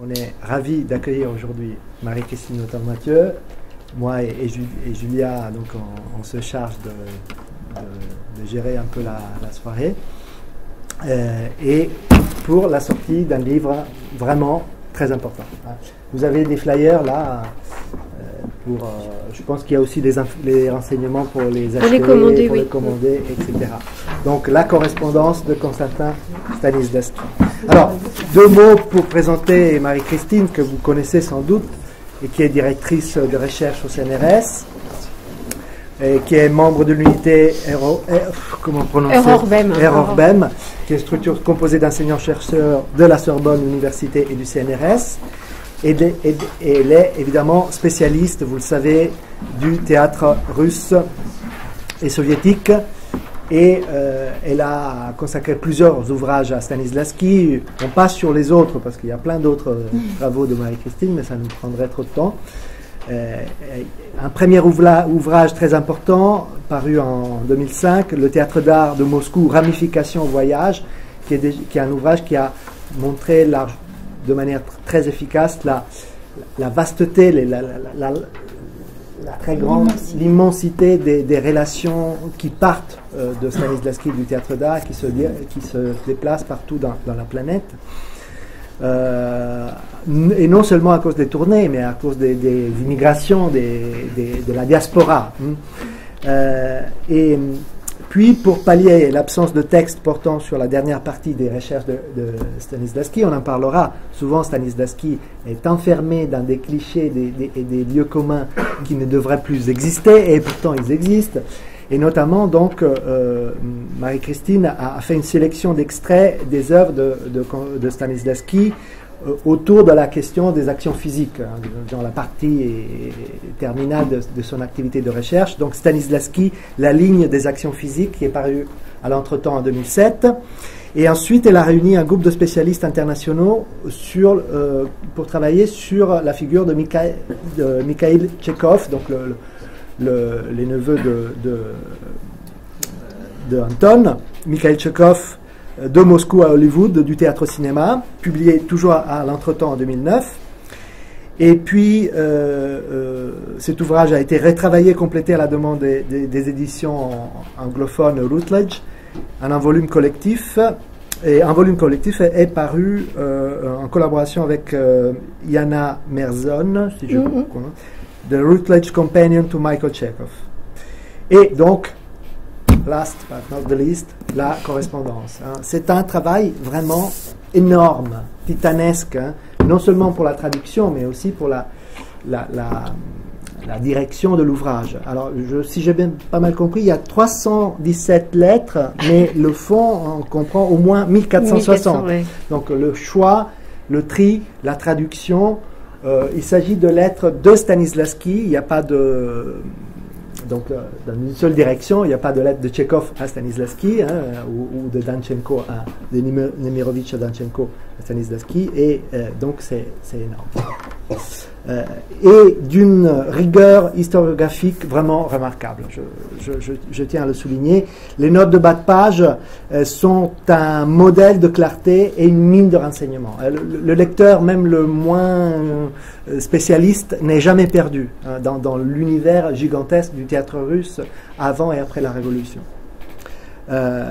On est ravis d'accueillir aujourd'hui Marie-Christine Autant-Mathieu. Moi et, Julia, donc on, se charge de, gérer un peu la, soirée. Euh, et pour la sortie d'un livre vraiment très important. Vous avez des flyers là. Euh, pour, euh, je pense qu'il y a aussi des les renseignements pour les acheter, pour les commander, etc. Donc la correspondance de Constantin Stanislavski. Alors, deux mots pour présenter Marie-Christine, que vous connaissez sans doute, et qui est directrice de recherche au CNRS, et qui est membre de l'unité comment Erorbem, qui est une structure composée d'enseignants-chercheurs de la Sorbonne Université et du CNRS. Et, elle est évidemment spécialiste, vous le savez, du théâtre russe et soviétique et euh, elle a consacré plusieurs ouvrages à Stanislavski. On passe sur les autres parce qu'il y a plein d'autres euh, travaux de Marie-Christine, mais ça nous prendrait trop de temps. Euh, un premier ouvrage très important, paru en 2005, Le théâtre d'art de Moscou, Ramification voyage, qui est, qui est, un ouvrage qui a montré large, de manière très efficace la, la vasteté, la, la, la très grande, l'immensité des, relations qui partent euh, de Stanislavski du théâtre d'art, qui se, qui se déplacent partout dans, la planète. Euh, et non seulement à cause des tournées, mais à cause des, immigrations, de la diaspora. Hein. Euh, et puis, pour pallier l'absence de texte portant sur la dernière partie des recherches de, Stanislavski, on en parlera. Souvent, Stanislavski est enfermé dans des clichés et des, lieux communs qui ne devraient plus exister, et pourtant ils existent. Et notamment, donc, euh, Marie-Christine a, fait une sélection d'extraits des œuvres de, de Stanislavski euh, autour de la question des actions physiques, hein, dans la partie terminale de, son activité de recherche. Donc Stanislavski, la ligne des actions physiques, qui est parue à l'entretemps en 2007. Et ensuite, elle a réuni un groupe de spécialistes internationaux euh, pour travailler sur la figure de Mikhail, Tchekhov, donc le, les neveux de Anton. Mikhail Tchekhov de Moscou à Hollywood, du théâtre-cinéma, publié toujours à, l'entretemps en 2009. Et puis, euh, euh, cet ouvrage a été retravaillé, complété à la demande des, éditions anglophones Routledge, en un volume collectif. Et un volume collectif est, paru euh, en collaboration avec Yana Merzon, si je mm The Routledge Companion to Michael Chekhov. Et donc, last but not the least, la correspondance. Hein. C'est un travail vraiment énorme, titanesque, hein. non seulement pour la traduction, mais aussi pour la, la, la, direction de l'ouvrage. Alors, je, si j'ai bien pas mal compris, il y a 317 lettres, mais le fond on comprend au moins 1460. Donc, le choix, le tri, la traduction, euh, il s'agit de lettres de Stanislavski, il n'y a pas de donc euh, dans une seule direction. Il n'y a pas de lettre de Tchekhov à Stanislavski hein, ou, de Danchenko à de Nemirovitch à Danchenko Stanislavski, et euh, donc c'est énorme. Euh, et d'une rigueur historiographique vraiment remarquable. Je, tiens à le souligner. Les notes de bas de page sont un modèle de clarté et une mine de renseignements. Le, lecteur, même le moins spécialiste, n'est jamais perdu hein, dans, l'univers gigantesque du théâtre russe avant et après la Révolution. Euh,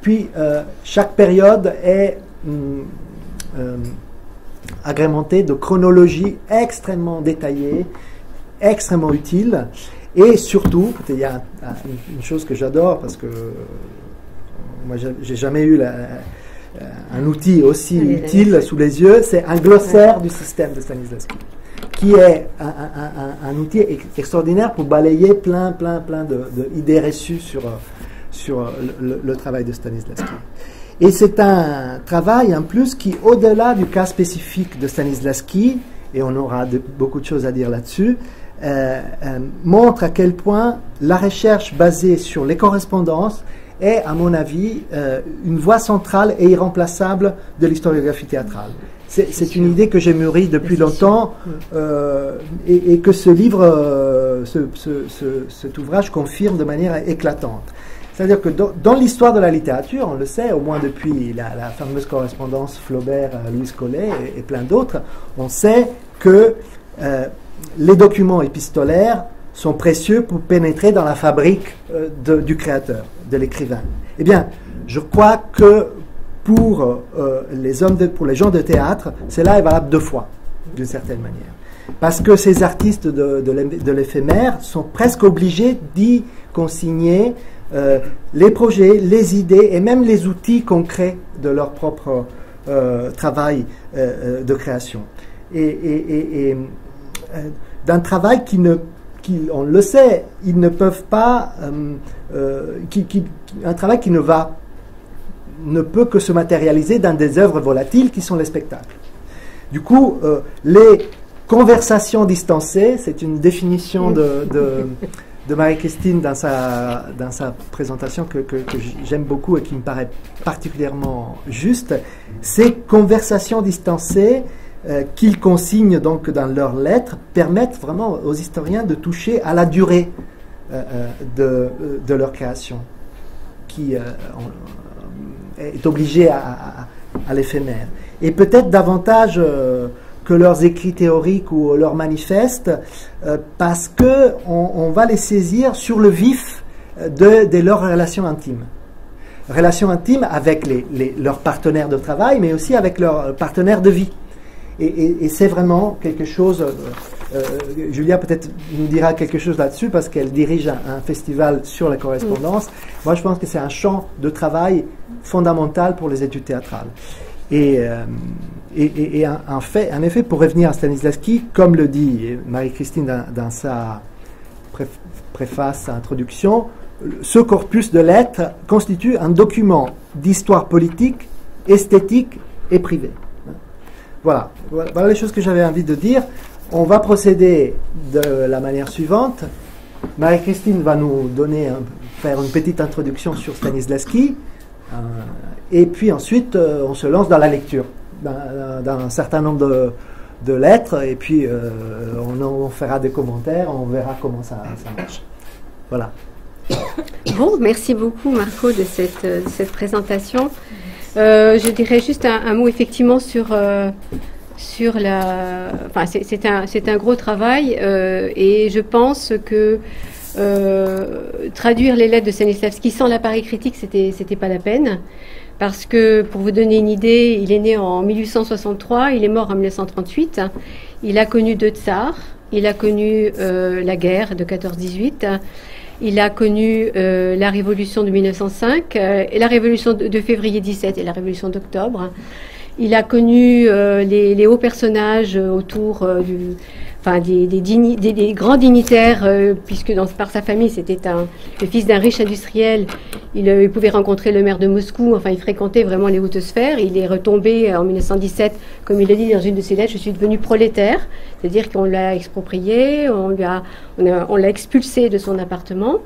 puis, euh, chaque période est euh, agrémentée de chronologies extrêmement détaillées, extrêmement utiles, et surtout, il y a une chose que j'adore parce que moi j'ai jamais eu un outil aussi utile sous les yeux, c'est un glossaire du système de Stanislavski qui est un, outil extraordinaire pour balayer plein, plein, plein d'idées de, reçues sur, sur le, travail de Stanislavski. Et c'est un travail en plus qui, au-delà du cas spécifique de Stanislavski, et on aura beaucoup de choses à dire là-dessus, euh, euh, montre à quel point la recherche basée sur les correspondances est, à mon avis, euh, une voie centrale et irremplaçable de l'historiographie théâtrale. C'est une idée que j'ai mûrie depuis longtemps et, que ce livre, cet ouvrage confirme de manière éclatante. C'est-à-dire que dans, l'histoire de la littérature, on le sait, au moins depuis la, fameuse correspondance Flaubert-Louis Collet et, plein d'autres, on sait que euh, les documents épistolaires sont précieux pour pénétrer dans la fabrique euh, du créateur, de l'écrivain. Eh bien, je crois que pour, euh, les hommes pour les gens de théâtre, cela est valable deux fois, d'une certaine manière. Parce que ces artistes de, l'éphémère sont presque obligés d'y consigner euh, les projets, les idées et même les outils concrets de leur propre travail de création. Et, d'un travail qui ne on le sait, ils ne peuvent pas, euh, euh, un travail qui ne va, ne peut que se matérialiser dans des œuvres volatiles qui sont les spectacles. Du coup, euh, les conversations distancées, c'est une définition de, Marie-Christine dans sa, dans sa présentation que, que j'aime beaucoup et qui me paraît particulièrement juste. Ces conversations distancées, euh, qu'ils consignent donc dans leurs lettres permettent vraiment aux historiens de toucher à la durée euh, euh, de, leur création, qui est obligée à, l'éphémère. Et peut-être davantage que leurs écrits théoriques ou leurs manifestes, parce que on, va les saisir sur le vif de, leurs relations intimes. Relations intimes avec leurs partenaires de travail, mais aussi avec leurs partenaires de vie. Et, c'est vraiment quelque chose. Euh, euh, Julia peut-être nous dira quelque chose là-dessus parce qu'elle dirige un, festival sur la correspondance. Moi, je pense que c'est un champ de travail fondamental pour les études théâtrales. Et, euh, et, en, fait, en effet, pour revenir à Stanislavski, comme le dit Marie-Christine dans, sa préface, introduction, ce corpus de lettres constitue un document d'histoire politique, esthétique et privée. Voilà, voilà les choses que j'avais envie de dire. On va procéder de la manière suivante. Marie-Christine va nous donner, faire une petite introduction sur Stanislavski. Euh, et puis ensuite, euh, on se lance dans la lecture d'un un certain nombre de, lettres. Et puis, euh, on, fera des commentaires, on verra comment ça, marche. Voilà. Bon, merci beaucoup Marco de cette, cette présentation. Euh, je dirais juste un, mot effectivement sur, euh, sur la. Enfin, c'est un, un, gros travail et je pense que traduire les lettres de Stanislavski sans l'appareil critique, c'était pas la peine. Parce que, pour vous donner une idée, il est né en 1863, il est mort en 1938. Il a connu deux tsars, il a connu la guerre de 14-18. Il a connu euh, la révolution de 1905, euh, et la révolution de, février 17 et la révolution d'octobre. Il a connu euh, les, hauts personnages autour du, enfin des, grands dignitaires, puisque dans, par sa famille c'était le fils d'un riche industriel. Il, il, pouvait rencontrer le maire de Moscou. Enfin, il fréquentait vraiment les hautes sphères. Il est retombé en 1917, comme il a dit dans une de ses lettres, je suis devenu prolétaire. C'est-à-dire qu'on l'a exproprié, on on, l'a expulsé de son appartement.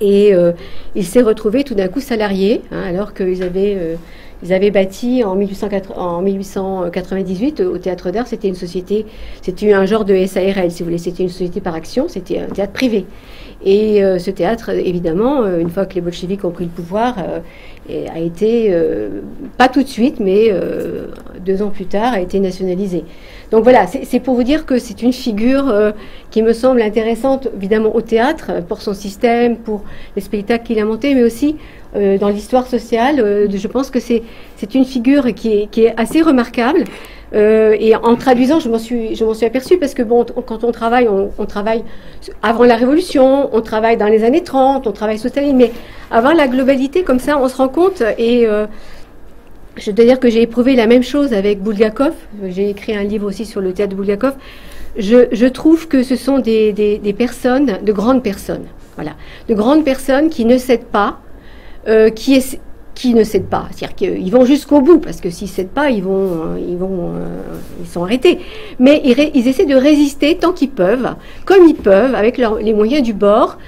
Et euh, il s'est retrouvé tout d'un coup salarié, hein, alors qu'ils avaient, euh, ils avaient bâti en, 1898 au Théâtre d'Art, c'était une société, c'était un genre de SARL, si vous voulez, c'était une société par action, c'était un théâtre privé. Et euh, ce théâtre, évidemment, une fois que les bolcheviks ont pris le pouvoir, a été, pas tout de suite, mais deux ans plus tard, a été nationalisé. Donc voilà, c'est pour vous dire que c'est une figure euh, qui me semble intéressante, évidemment, au théâtre, pour son système, pour les spectacles qu'il a montés, mais aussi euh, dans l'histoire sociale. Euh, je pense que c'est une figure qui est, qui est assez remarquable. et en traduisant, je m'en suis, je suis aperçue parce que bon, quand on travaille, on, travaille avant la Révolution, on travaille dans les années 30, on travaille sous Staline, mais avant la globalité comme ça, on se rend compte et je dois dire que j'ai éprouvé la même chose avec Bulgakov. J'ai écrit un livre aussi sur le théâtre de Bulgakov. Je, trouve que ce sont des, personnes, de grandes personnes, voilà, de grandes personnes qui ne cèdent pas, euh, qui, ne cèdent pas, c'est-à-dire qu'ils vont jusqu'au bout, parce que s'ils ne cèdent pas, vont, euh, ils sont arrêtés. Mais ils, essaient de résister tant qu'ils peuvent, comme ils peuvent, avec les moyens du bord.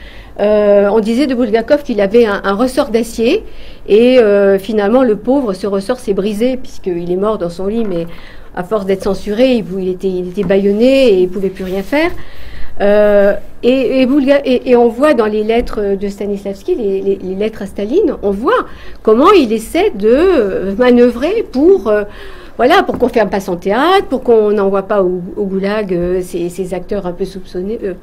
Euh, on disait de Bulgakov qu'il avait un, ressort d'acier et euh, finalement le pauvre, ce ressort s'est brisé puisqu'il est mort dans son lit, mais à force d'être censuré, il, était, il bâillonné et il pouvait plus rien faire. et, et, on voit dans les lettres de Stanislavski, les, lettres à Staline, on voit comment il essaie de manœuvrer pour voilà, pour qu'on ferme pas son théâtre, pour qu'on n'envoie pas au, goulag euh, ces, acteurs un peu soupçonnés, euh,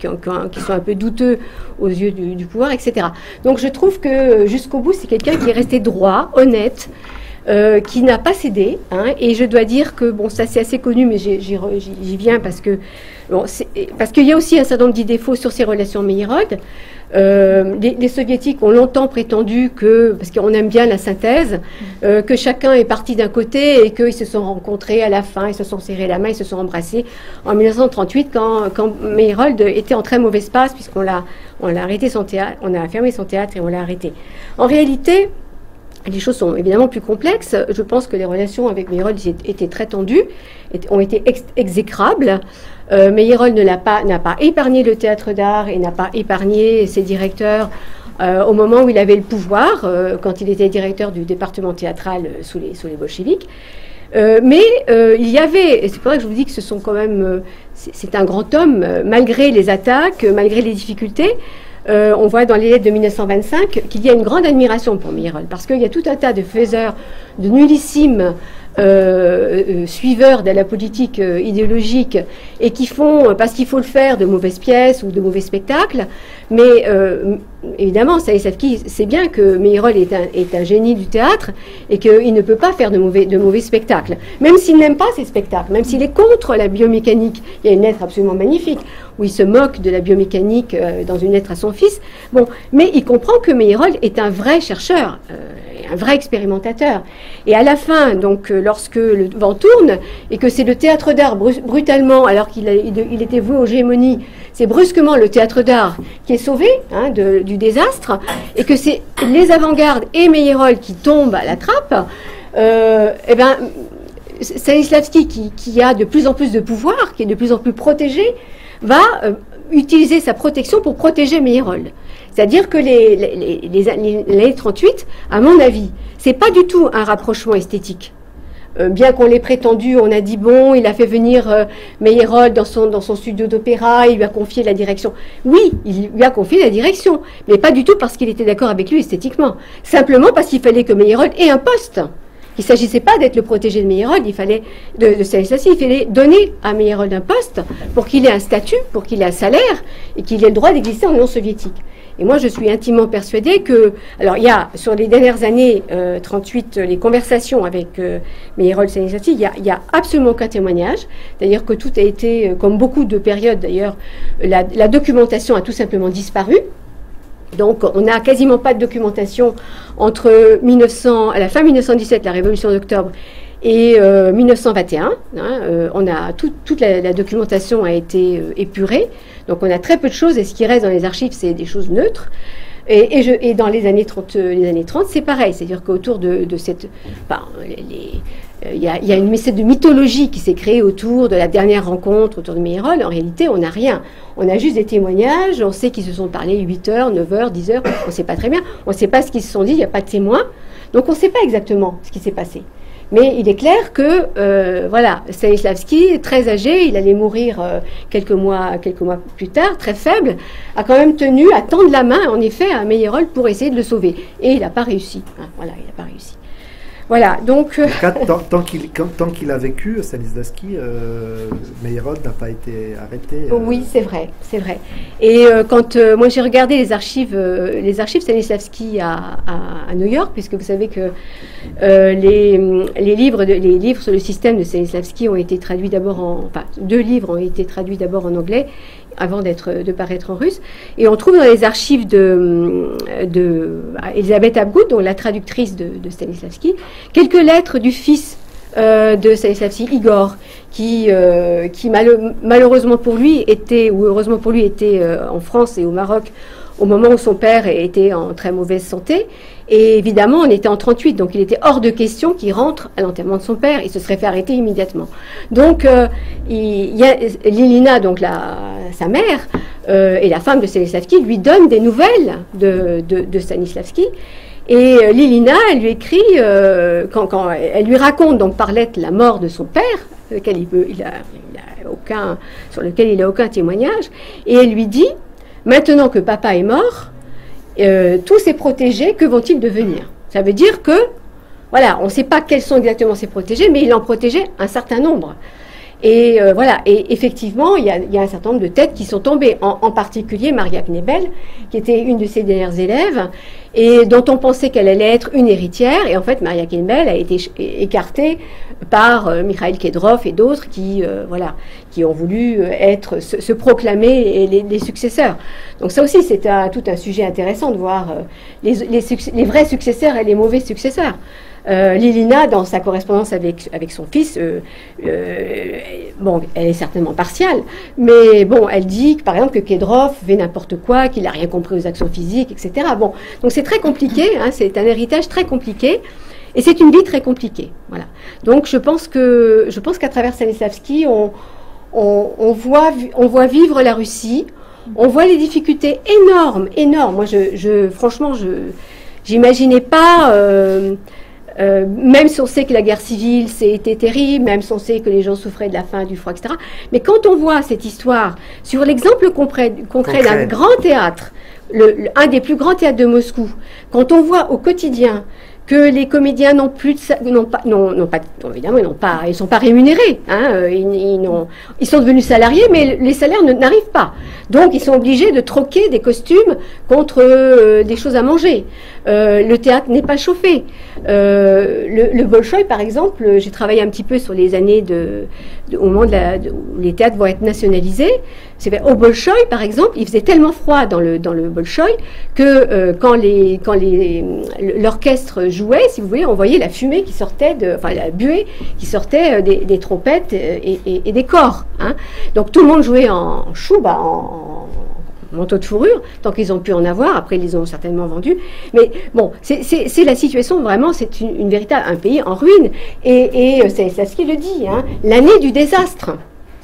qui, sont un peu douteux aux yeux du, pouvoir, etc. Donc je trouve que euh, jusqu'au bout, c'est quelqu'un qui est resté droit, honnête. qui n'a pas cédé. Hein, et je dois dire que, bon, ça c'est assez connu, mais j'y viens parce que bon, parce qu'il y a aussi un certain nombre d'idées fausses sur ses relations Meyerhold. Euh, les, soviétiques ont longtemps prétendu que, parce qu'on aime bien la synthèse, euh, que chacun est parti d'un côté et qu'ils se sont rencontrés à la fin, ils se sont serrés la main, ils se sont embrassés en 1938 quand, quand était en très mauvaise passe puisqu'on l'a, on l'a arrêté son théâtre, on a fermé son théâtre et on l'a arrêté. En réalité, les choses sont évidemment plus complexes. Je pense que les relations avec Meyerhold étaient très tendues, ont été exécrables. Euh, Meyerhold n'a pas, pas épargné le théâtre d'art et n'a pas épargné ses directeurs euh, au moment où il avait le pouvoir, euh, quand il était directeur du département théâtral sous les, sous les bolcheviks. mais il y avait, et c'est pour ça que je vous dis que ce sont quand même, c'est un grand homme, malgré les attaques, malgré les difficultés. on voit dans les lettres de 1925 qu'il y a une grande admiration pour Meyerhold, parce qu'il y a tout un tas de faiseurs, de nullissimes euh, euh, suiveurs de la politique euh, idéologique et qui font, parce qu'il faut le faire, de mauvaises pièces ou de mauvais spectacles. Mais évidemment, Stanislavski sait bien que Meyerhold est un, génie du théâtre et qu'il ne peut pas faire de mauvais, spectacles. Même s'il n'aime pas ces spectacles, même s'il est contre la biomécanique. Il y a une lettre absolument magnifique où il se moque de la biomécanique dans une lettre à son fils. Bon, mais il comprend que Meyerhold est un vrai chercheur un vrai expérimentateur. Et à la fin, donc, euh, lorsque le vent tourne et que c'est le théâtre d'art brutalement, alors qu'il il était voué aux gémonies, c'est brusquement le théâtre d'art qui est sauvé hein, du désastre, et que c'est les avant-gardes et Meyerhold qui tombent à la trappe. Euh, eh ben, Stanislavski, qui, a de plus en plus de pouvoir, qui est de plus en plus protégé, va euh, utiliser sa protection pour protéger Meyerhold. C'est-à-dire que les, les, 38, à mon avis, c'est pas du tout un rapprochement esthétique. Euh, bien qu'on l'ait prétendu, on a dit bon, il a fait venir euh, Meyerhold dans son, studio d'opéra, il lui a confié la direction. Oui, il lui a confié la direction, mais pas du tout parce qu'il était d'accord avec lui esthétiquement. Simplement parce qu'il fallait que Meyerhold ait un poste. Il ne s'agissait pas d'être le protégé de Meyerhold, il fallait, de, de il fallait donner à Meyerhold un poste pour qu'il ait un statut, pour qu'il ait un salaire et qu'il ait le droit d'exister en Union soviétique. Et moi, je suis intimement persuadée que, alors il y a sur les dernières années 38 euh, les conversations avec euh, Meyerhold a, il y a absolument aucun témoignage. D'ailleurs que tout a été, euh, comme beaucoup de périodes d'ailleurs, la, documentation a tout simplement disparu. Donc, on n'a quasiment pas de documentation entre 1900, à la fin 1917, la révolution d'octobre, et 1921. Hein, on a toute la, documentation a été épurée. Donc on a très peu de choses et ce qui reste dans les archives, c'est des choses neutres. Et, dans les années 30, euh, les années 30 c'est pareil. C'est-à-dire qu'autour de, cette. Euh, il y, a, une de mythologie qui s'est créée autour de la dernière rencontre autour de Meyerhold. En réalité, on n'a rien. On a juste des témoignages. On sait qu'ils se sont parlé 8 heures, 9 heures, 10 heures. On ne sait pas très bien. On ne sait pas ce qu'ils se sont dit. Il n'y a pas de témoins. Donc on ne sait pas exactement ce qui s'est passé. Mais il est clair que, euh, voilà, Stanislavski, très âgé, il allait mourir euh, quelques, mois, quelques mois plus tard, très faible, a quand même tenu à tendre la main, en effet, à Meyerhold pour essayer de le sauver. Et il n'a pas réussi. Hein, voilà, il n'a pas réussi. Voilà, donc... Euh, tant, qu'il a vécu, Stanislavski, euh, Meyerhold n'a pas été arrêté. Euh. Oui, c'est vrai, c'est vrai. Et quand moi j'ai regardé les archives, les archives Stanislavski à, à, New York, puisque vous savez que les, les, livres les livres sur le système de Stanislavski ont été traduits d'abord en... Enfin, deux livres ont été traduits d'abord en anglais avant d'être, de paraître en russe. Et on trouve dans les archives de, de Elisabeth Abgoud, dont la traductrice de, de Stanislavski, quelques lettres du fils euh, de Stanislavski, Igor, qui, euh, qui malheureusement pour lui était, ou heureusement pour lui, était euh, en France et au Maroc au moment où son père était en très mauvaise santé. Et évidemment, on était en 38, donc il était hors de question qu'il rentre à l'enterrement de son père. Il se serait fait arrêter immédiatement. Donc, euh, Lilina, donc sa mère, euh, et la femme de Stanislavski, lui donne des nouvelles de, Stanislavski. Et euh, Lilina, elle lui écrit, quand, elle lui raconte donc par lettre la mort de son père, lequel il, a, sur lequel il n'a aucun témoignage. Et elle lui dit, maintenant que papa est mort, euh, tous ces protégés, que vont-ils devenir? Ça veut dire que, voilà, on ne sait pas quels sont exactement ces protégés, mais il en protégeait un certain nombre. Et euh, voilà, et effectivement, il y, a, un certain nombre de têtes qui sont tombées, en, particulier Maria Knebel, qui était une de ses dernières élèves, et dont on pensait qu'elle allait être une héritière, et en fait, Maria Knebel a été écartée par euh, Mikhail Kedrov et d'autres qui, euh, voilà, qui ont voulu être, se, proclamer les, successeurs. Donc ça aussi, c'est tout un sujet intéressant de voir les, les vrais successeurs et les mauvais successeurs. Euh, Lilina, dans sa correspondance avec, avec son fils, euh, euh, bon, elle est certainement partiale, mais bon, elle dit, par exemple, que Kedrov fait n'importe quoi, qu'il n'a rien compris aux actions physiques, etc. Bon, donc c'est très compliqué, hein, c'est un héritage très compliqué. Et c'est une vie très compliquée. Voilà. Donc je pense que je pense qu'à travers Stanislavski, on, on, voit, on voit vivre la Russie, on voit les difficultés énormes, énormes. Moi, je, franchement, je n'imaginais pas euh, même si on sait que la guerre civile, c'était terrible, même si on sait que les gens souffraient de la faim, du froid, etc. Mais quand on voit cette histoire sur l'exemple concret, d'un grand théâtre, un des plus grands théâtres de Moscou, quand on voit au quotidien que les comédiens n'ont plus de, n'ont pas, non, pas, évidemment, ils n'ont pas, ils sont pas rémunérés. Hein, euh, ils, ils, sont devenus salariés, mais les salaires n'arrivent pas. Donc, ils sont obligés de troquer des costumes contre euh, des choses à manger. Euh, le théâtre n'est pas chauffé. Le, le Bolchoï, par exemple, j'ai travaillé un petit peu sur les années de, au moment de la, où les théâtres vont être nationalisés. C'est au Bolchoï, par exemple, il faisait tellement froid dans le dans le Bolchoï que quand les quand les l'orchestre jouait, si vous voulez, on voyait la fumée qui sortait de, enfin la buée qui sortait euh, des, trompettes euh, et, des corps. Hein. Donc tout le monde jouait en chouba, en, manteau de fourrure, tant qu'ils ont pu en avoir. Après, ils les ont certainement vendus. Mais bon, c'est la situation vraiment, c'est une, véritable un pays en ruine. Et, euh, c'est ce qu'il le dit, hein, l'année du désastre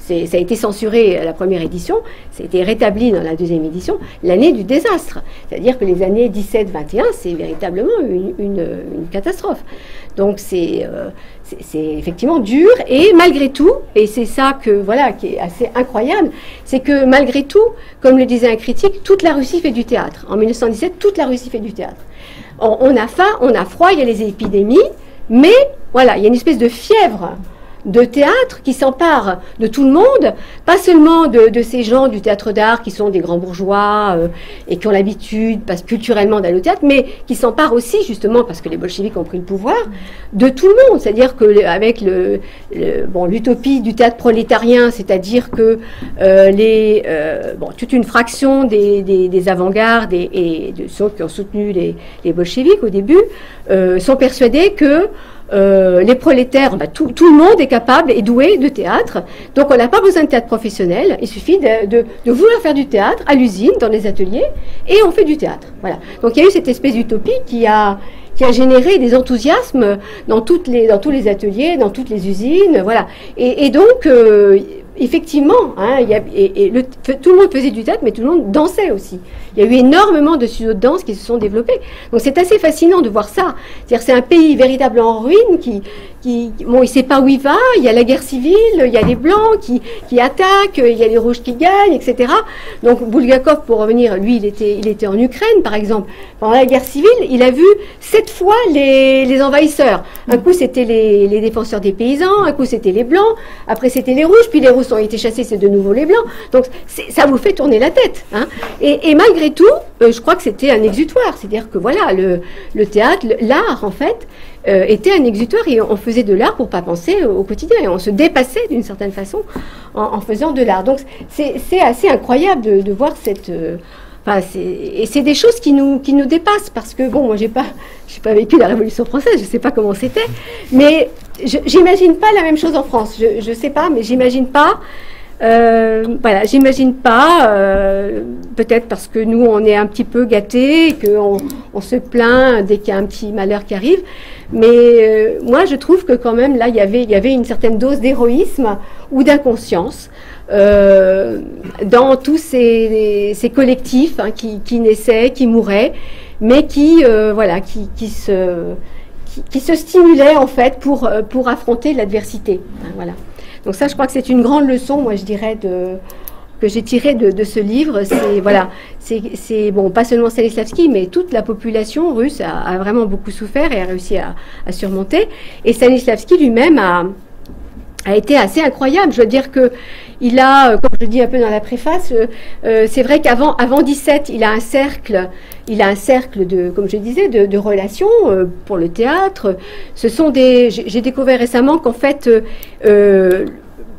ça a été censuré à la première édition, ça a été rétabli dans la deuxième édition, l'année du désastre. C'est-à-dire que les années 17-21, c'est véritablement une, catastrophe. Donc euh, c'est effectivement dur et malgré tout, et c'est ça que voilà qui est assez incroyable, c'est que malgré tout, comme le disait un critique, toute la Russie fait du théâtre. En 1917, toute la Russie fait du théâtre. on a faim, on a froid, il y a les épidémies, mais voilà, il y a une espèce de fièvre de théâtre qui s'empare de tout le monde, pas seulement de, ces gens du théâtre d'art qui sont des grands bourgeois euh, et qui ont l'habitude, parce culturellement, d'aller au théâtre, mais qui s'empare aussi, justement, parce que les bolcheviks ont pris le pouvoir, de tout le monde. C'est-à-dire qu'avec le, bon, l'utopie du théâtre prolétarien, c'est-à-dire que euh, les, euh, bon, toute une fraction des, des, avant-gardes et, de ceux qui ont soutenu les, les bolcheviks au début sont persuadés que euh, les prolétaires, bah, tout, le monde est capable et doué de théâtre. Donc on n'a pas besoin de théâtre professionnel, il suffit de, vouloir faire du théâtre à l'usine, dans les ateliers, et on fait du théâtre. Voilà. Donc il y a eu cette espèce d'utopie qui a, qui a généré des enthousiasmes dans, toutes les, dans tous les ateliers, dans toutes les usines. Voilà. Et, donc, euh, effectivement, hein, et, le, tout le monde faisait du théâtre, mais tout le monde dansait aussi. Il y a eu énormément de studios de danse qui se sont développés. Donc c'est assez fascinant de voir ça. C'est un pays véritablement en ruine qui, bon, il sait pas où il va. Il y a la guerre civile, il y a les blancs qui, attaquent, il y a les rouges qui gagnent, etc. Donc Bulgakov, pour revenir, lui, il était, en Ukraine, par exemple. Pendant la guerre civile, il a vu sept fois les, envahisseurs. Un coup c'était les, défenseurs des paysans, un coup c'était les blancs, après c'était les rouges, puis les rouges ont été chassés, c'est de nouveau les blancs. Donc ça vous fait tourner la tête. Hein. Et malgré tout, euh, je crois que c'était un exutoire. C'est-à-dire que voilà, le, théâtre, l'art, en fait, euh, était un exutoire et on faisait de l'art pour pas penser au, quotidien et on se dépassait d'une certaine façon en, faisant de l'art. Donc c'est assez incroyable de, voir cette. Euh, et c'est des choses qui nous, qui nous dépassent parce que, bon, moi, j'ai pas, pas vécu la Révolution française, je sais pas comment c'était, mais j'imagine pas la même chose en France. Je, ne sais pas, mais j'imagine pas euh, voilà, j'imagine pas, euh, peut-être parce que nous on est un petit peu gâtés, qu'on on se plaint dès qu'il y a un petit malheur qui arrive, mais euh, moi je trouve que quand même là il y avait, il y avait une certaine dose d'héroïsme ou d'inconscience dans tous ces, ces collectifs hein, qui, qui, naissaient, qui mouraient, mais qui, voilà, qui, qui se qui, se stimulaient en fait pour, pour affronter l'adversité. Hein, voilà. Donc ça, je crois que c'est une grande leçon, moi, je dirais, de, que j'ai tiré de, ce livre, c'est voilà, c'est bon, pas seulement Stanislavski, mais toute la population russe a, vraiment beaucoup souffert et a réussi à, surmonter. Et Stanislavski lui-même a, a été assez incroyable. Je veux dire que il a, comme je dis un peu dans la préface, euh, euh, c'est vrai qu'avant avant 17, il a un cercle, il a un cercle de, comme je disais, de, relations euh, pour le théâtre. Ce sont des, j'ai découvert récemment qu'en fait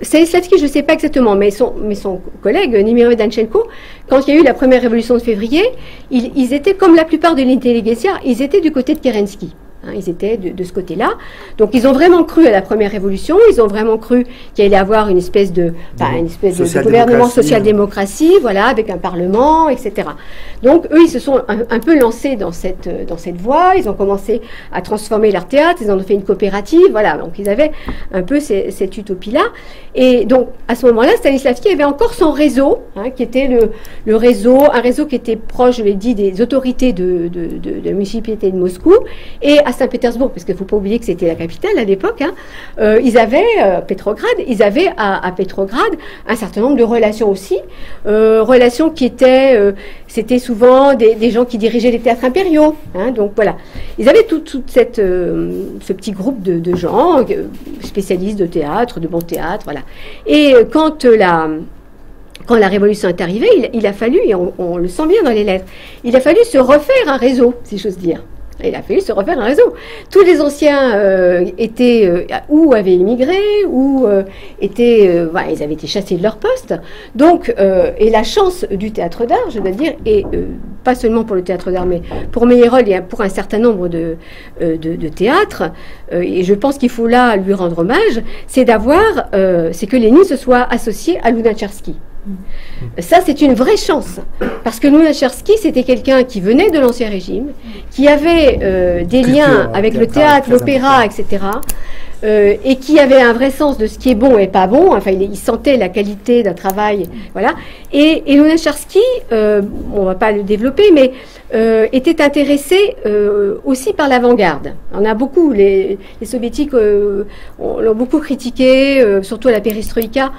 Stanislavski, je ne sais pas exactement, mais son, mais son collègue, Nimirov Danchenko, quand il y a eu la première révolution de février, ils, ils étaient, comme la plupart de l'intelligentsia, ils étaient du côté de Kerensky. Hein, ils étaient de, ce côté-là. Donc ils ont vraiment cru à la première révolution, ils ont vraiment cru qu'il allait avoir une espèce de, une espèce de, gouvernement social-démocratie, voilà, avec un parlement, etc. Donc eux, ils se sont un, peu lancés dans cette, dans cette voie, ils ont commencé à transformer leur théâtre, ils en ont fait une coopérative, voilà. Donc ils avaient un peu cette utopie-là. Et donc à ce moment-là, Stanislavski avait encore son réseau, hein, qui était le, le, réseau, un réseau qui était proche, je l'ai dit, des autorités de, de, de, de la municipalité de Moscou, et à Saint-Pétersbourg, parce qu'il ne faut pas oublier que c'était la capitale à l'époque, hein, euh, ils avaient, euh, ils avaient à, Pétrograd un certain nombre de relations aussi, euh, relations qui étaient, c'était souvent des, gens qui dirigeaient les théâtres impériaux, hein, donc voilà. Ils avaient tout, cette, ce petit groupe de, gens, spécialistes de théâtre, de bon théâtre, voilà. Et quand la quand la révolution est arrivée, il, a fallu, et on, on, le sent bien dans les lettres, il a fallu se refaire un réseau, si j'ose dire. Il a fallu se refaire un réseau. Tous les anciens euh, étaient euh, ou avaient immigré ou euh, étaient, voilà, ils avaient été chassés de leur poste. Donc, et la chance du théâtre d'art, je dois dire, et pas seulement pour le théâtre d'art, mais pour Meyerhold et pour un certain nombre de, de, théâtres, et je pense qu'il faut là lui rendre hommage, c'est d'avoir, c'est que Lénine se soit associé à Lunacharsky. Ça, c'est une vraie chance. Parce que Lunacharsky, c'était quelqu'un qui venait de l'Ancien Régime, qui avait euh, des liens avec le théâtre, l'opéra, etc. Euh, et qui avait un vrai sens de ce qui est bon et pas bon. Enfin, il, sentait la qualité d'un travail. Voilà. Et, et Lunacharsky, euh, on ne va pas le développer, mais était intéressé aussi par l'avant-garde. On a beaucoup, les, les soviétiques l'ont beaucoup critiqué, surtout à la perestroïka.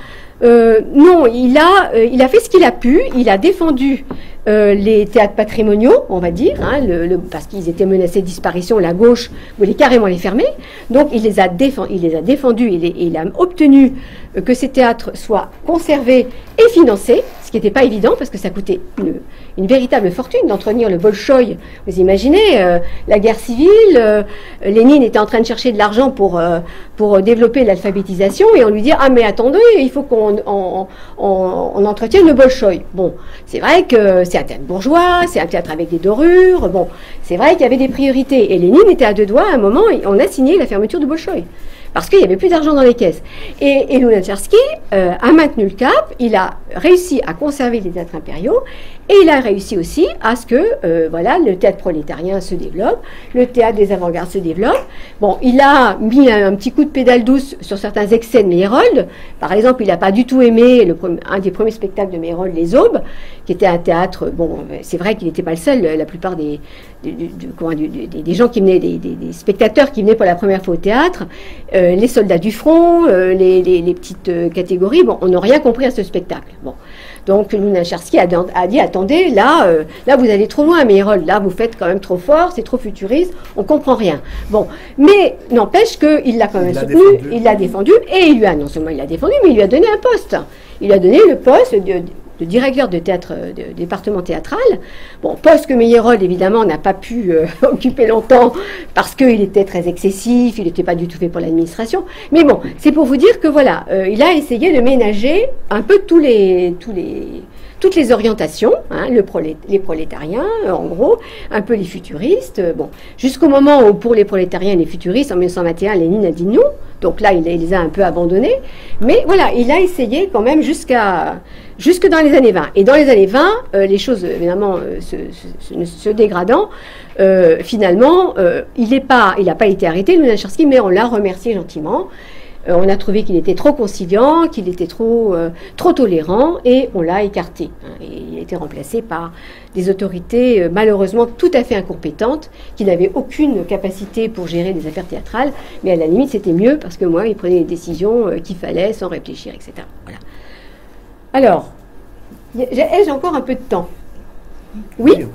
Euh, non, il a, euh, il a fait ce qu'il a pu. Il a défendu euh, les théâtres patrimoniaux, on va dire, hein, le, parce qu'ils étaient menacés de disparition. La gauche voulait carrément les fermer. Donc, il les a, il les a défendus il a obtenu que ces théâtres soient conservés et financés, ce qui n'était pas évident parce que ça coûtait une, véritable fortune d'entretenir le Bolchoï. Vous imaginez, euh, la guerre civile, euh, Lénine était en train de chercher de l'argent pour, euh, pour développer l'alphabétisation et on lui dit Ah, mais attendez, il faut qu'on on, on, entretienne le Bolchoï. Bon, c'est vrai que c'est un théâtre bourgeois, c'est un théâtre avec des dorures. Bon, c'est vrai qu'il y avait des priorités. Et Lénine était à deux doigts à un moment, on a signé la fermeture du Bolchoï parce qu'il n'y avait plus d'argent dans les caisses. Et, et a maintenu le cap, il a réussi à conserver les théâtres impériaux et il a réussi aussi à ce que euh, voilà, le théâtre prolétarien se développe, le théâtre des avant-gardes se développe. Bon, il a mis un, petit coup de pédale douce sur certains excès de Meyerhold. Par exemple, il n'a pas du tout aimé un des premiers spectacles de Meyerhold, Les Aubes, qui était un théâtre. Bon, c'est vrai qu'il n'était pas le seul. La plupart des, des, gens qui venaient, des, spectateurs qui venaient pour la première fois au théâtre, euh, les soldats du front, euh, les, les, petites catégories, bon, on n'a rien compris à ce spectacle. Bon. Donc Luna a, a, dit attendez, là, euh, là vous allez trop loin, Meyerhold, là vous faites quand même trop fort, c'est trop futuriste, on comprend rien. Bon, mais n'empêche qu'il l'a quand même soutenu, il l'a défendu, et il lui a non seulement il l'a défendu, mais il lui a donné un poste. Il a donné le poste de, de directeur de théâtre, de, département théâtral. Bon, poste que Meyerhold, évidemment, n'a pas pu euh, occuper longtemps parce qu'il était très excessif, il n'était pas du tout fait pour l'administration. Mais bon, c'est pour vous dire que voilà, euh, il a essayé de ménager un peu tous les, tous les, toutes les orientations, hein, le les prolétariens, en gros, un peu les futuristes. Bon, jusqu'au moment où, pour les prolétariens et les futuristes, en 1921, Lénine a dit non. Donc là, il, les a un peu abandonnés. Mais voilà, il a essayé quand même jusqu'à jusque dans les années 20. Et dans les années 20, euh, les choses, évidemment, euh, se, dégradant, euh, finalement, il n'a pas, pas été arrêté, Lunacharsky, mais on l'a remercié gentiment. Euh, on a trouvé qu'il était trop conciliant, qu'il était trop, euh, trop tolérant, et on l'a écarté. Hein. il a été remplacé par des autorités euh, malheureusement tout à fait incompétentes, qui n'avaient aucune capacité pour gérer des affaires théâtrales, mais à la limite c'était mieux parce que moi, il prenait les décisions qu'il fallait sans réfléchir, etc. Voilà. Alors, ai-je encore un peu de temps oui.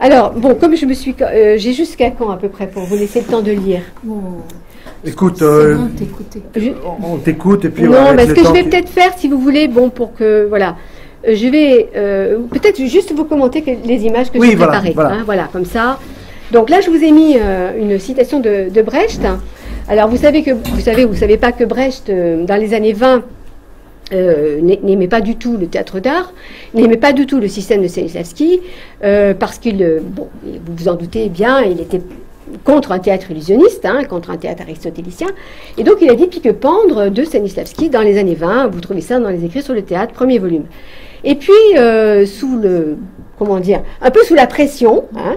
Alors, bon, comme je me suis. j'ai jusqu'à quand à peu près pour vous laisser le temps de lire? Écoute, euh, on t'écoute et puis. Non, mais ce que je vais peut-être faire, si vous voulez, bon, pour que voilà, euh, je vais euh, peut-être juste vous commenter les images que j'ai préparées. Hein, voilà. comme ça. Donc là, je vous ai mis une citation de, Brecht. Alors, vous savez que vous savez, vous savez pas que Brecht, dans les années 20, n'aimait pas du tout le théâtre d'art, n'aimait pas du tout le système de Stanislavski, parce qu'il, bon, vous vous en doutez bien, il était contre un théâtre illusionniste, hein, contre un théâtre aristotélicien. Et donc il a dit Pique-Pendre de Stanislavski dans les années 20. Vous trouvez ça dans les écrits sur le théâtre, premier volume. Et puis, euh, sous le, comment dire, un peu sous la pression, hein,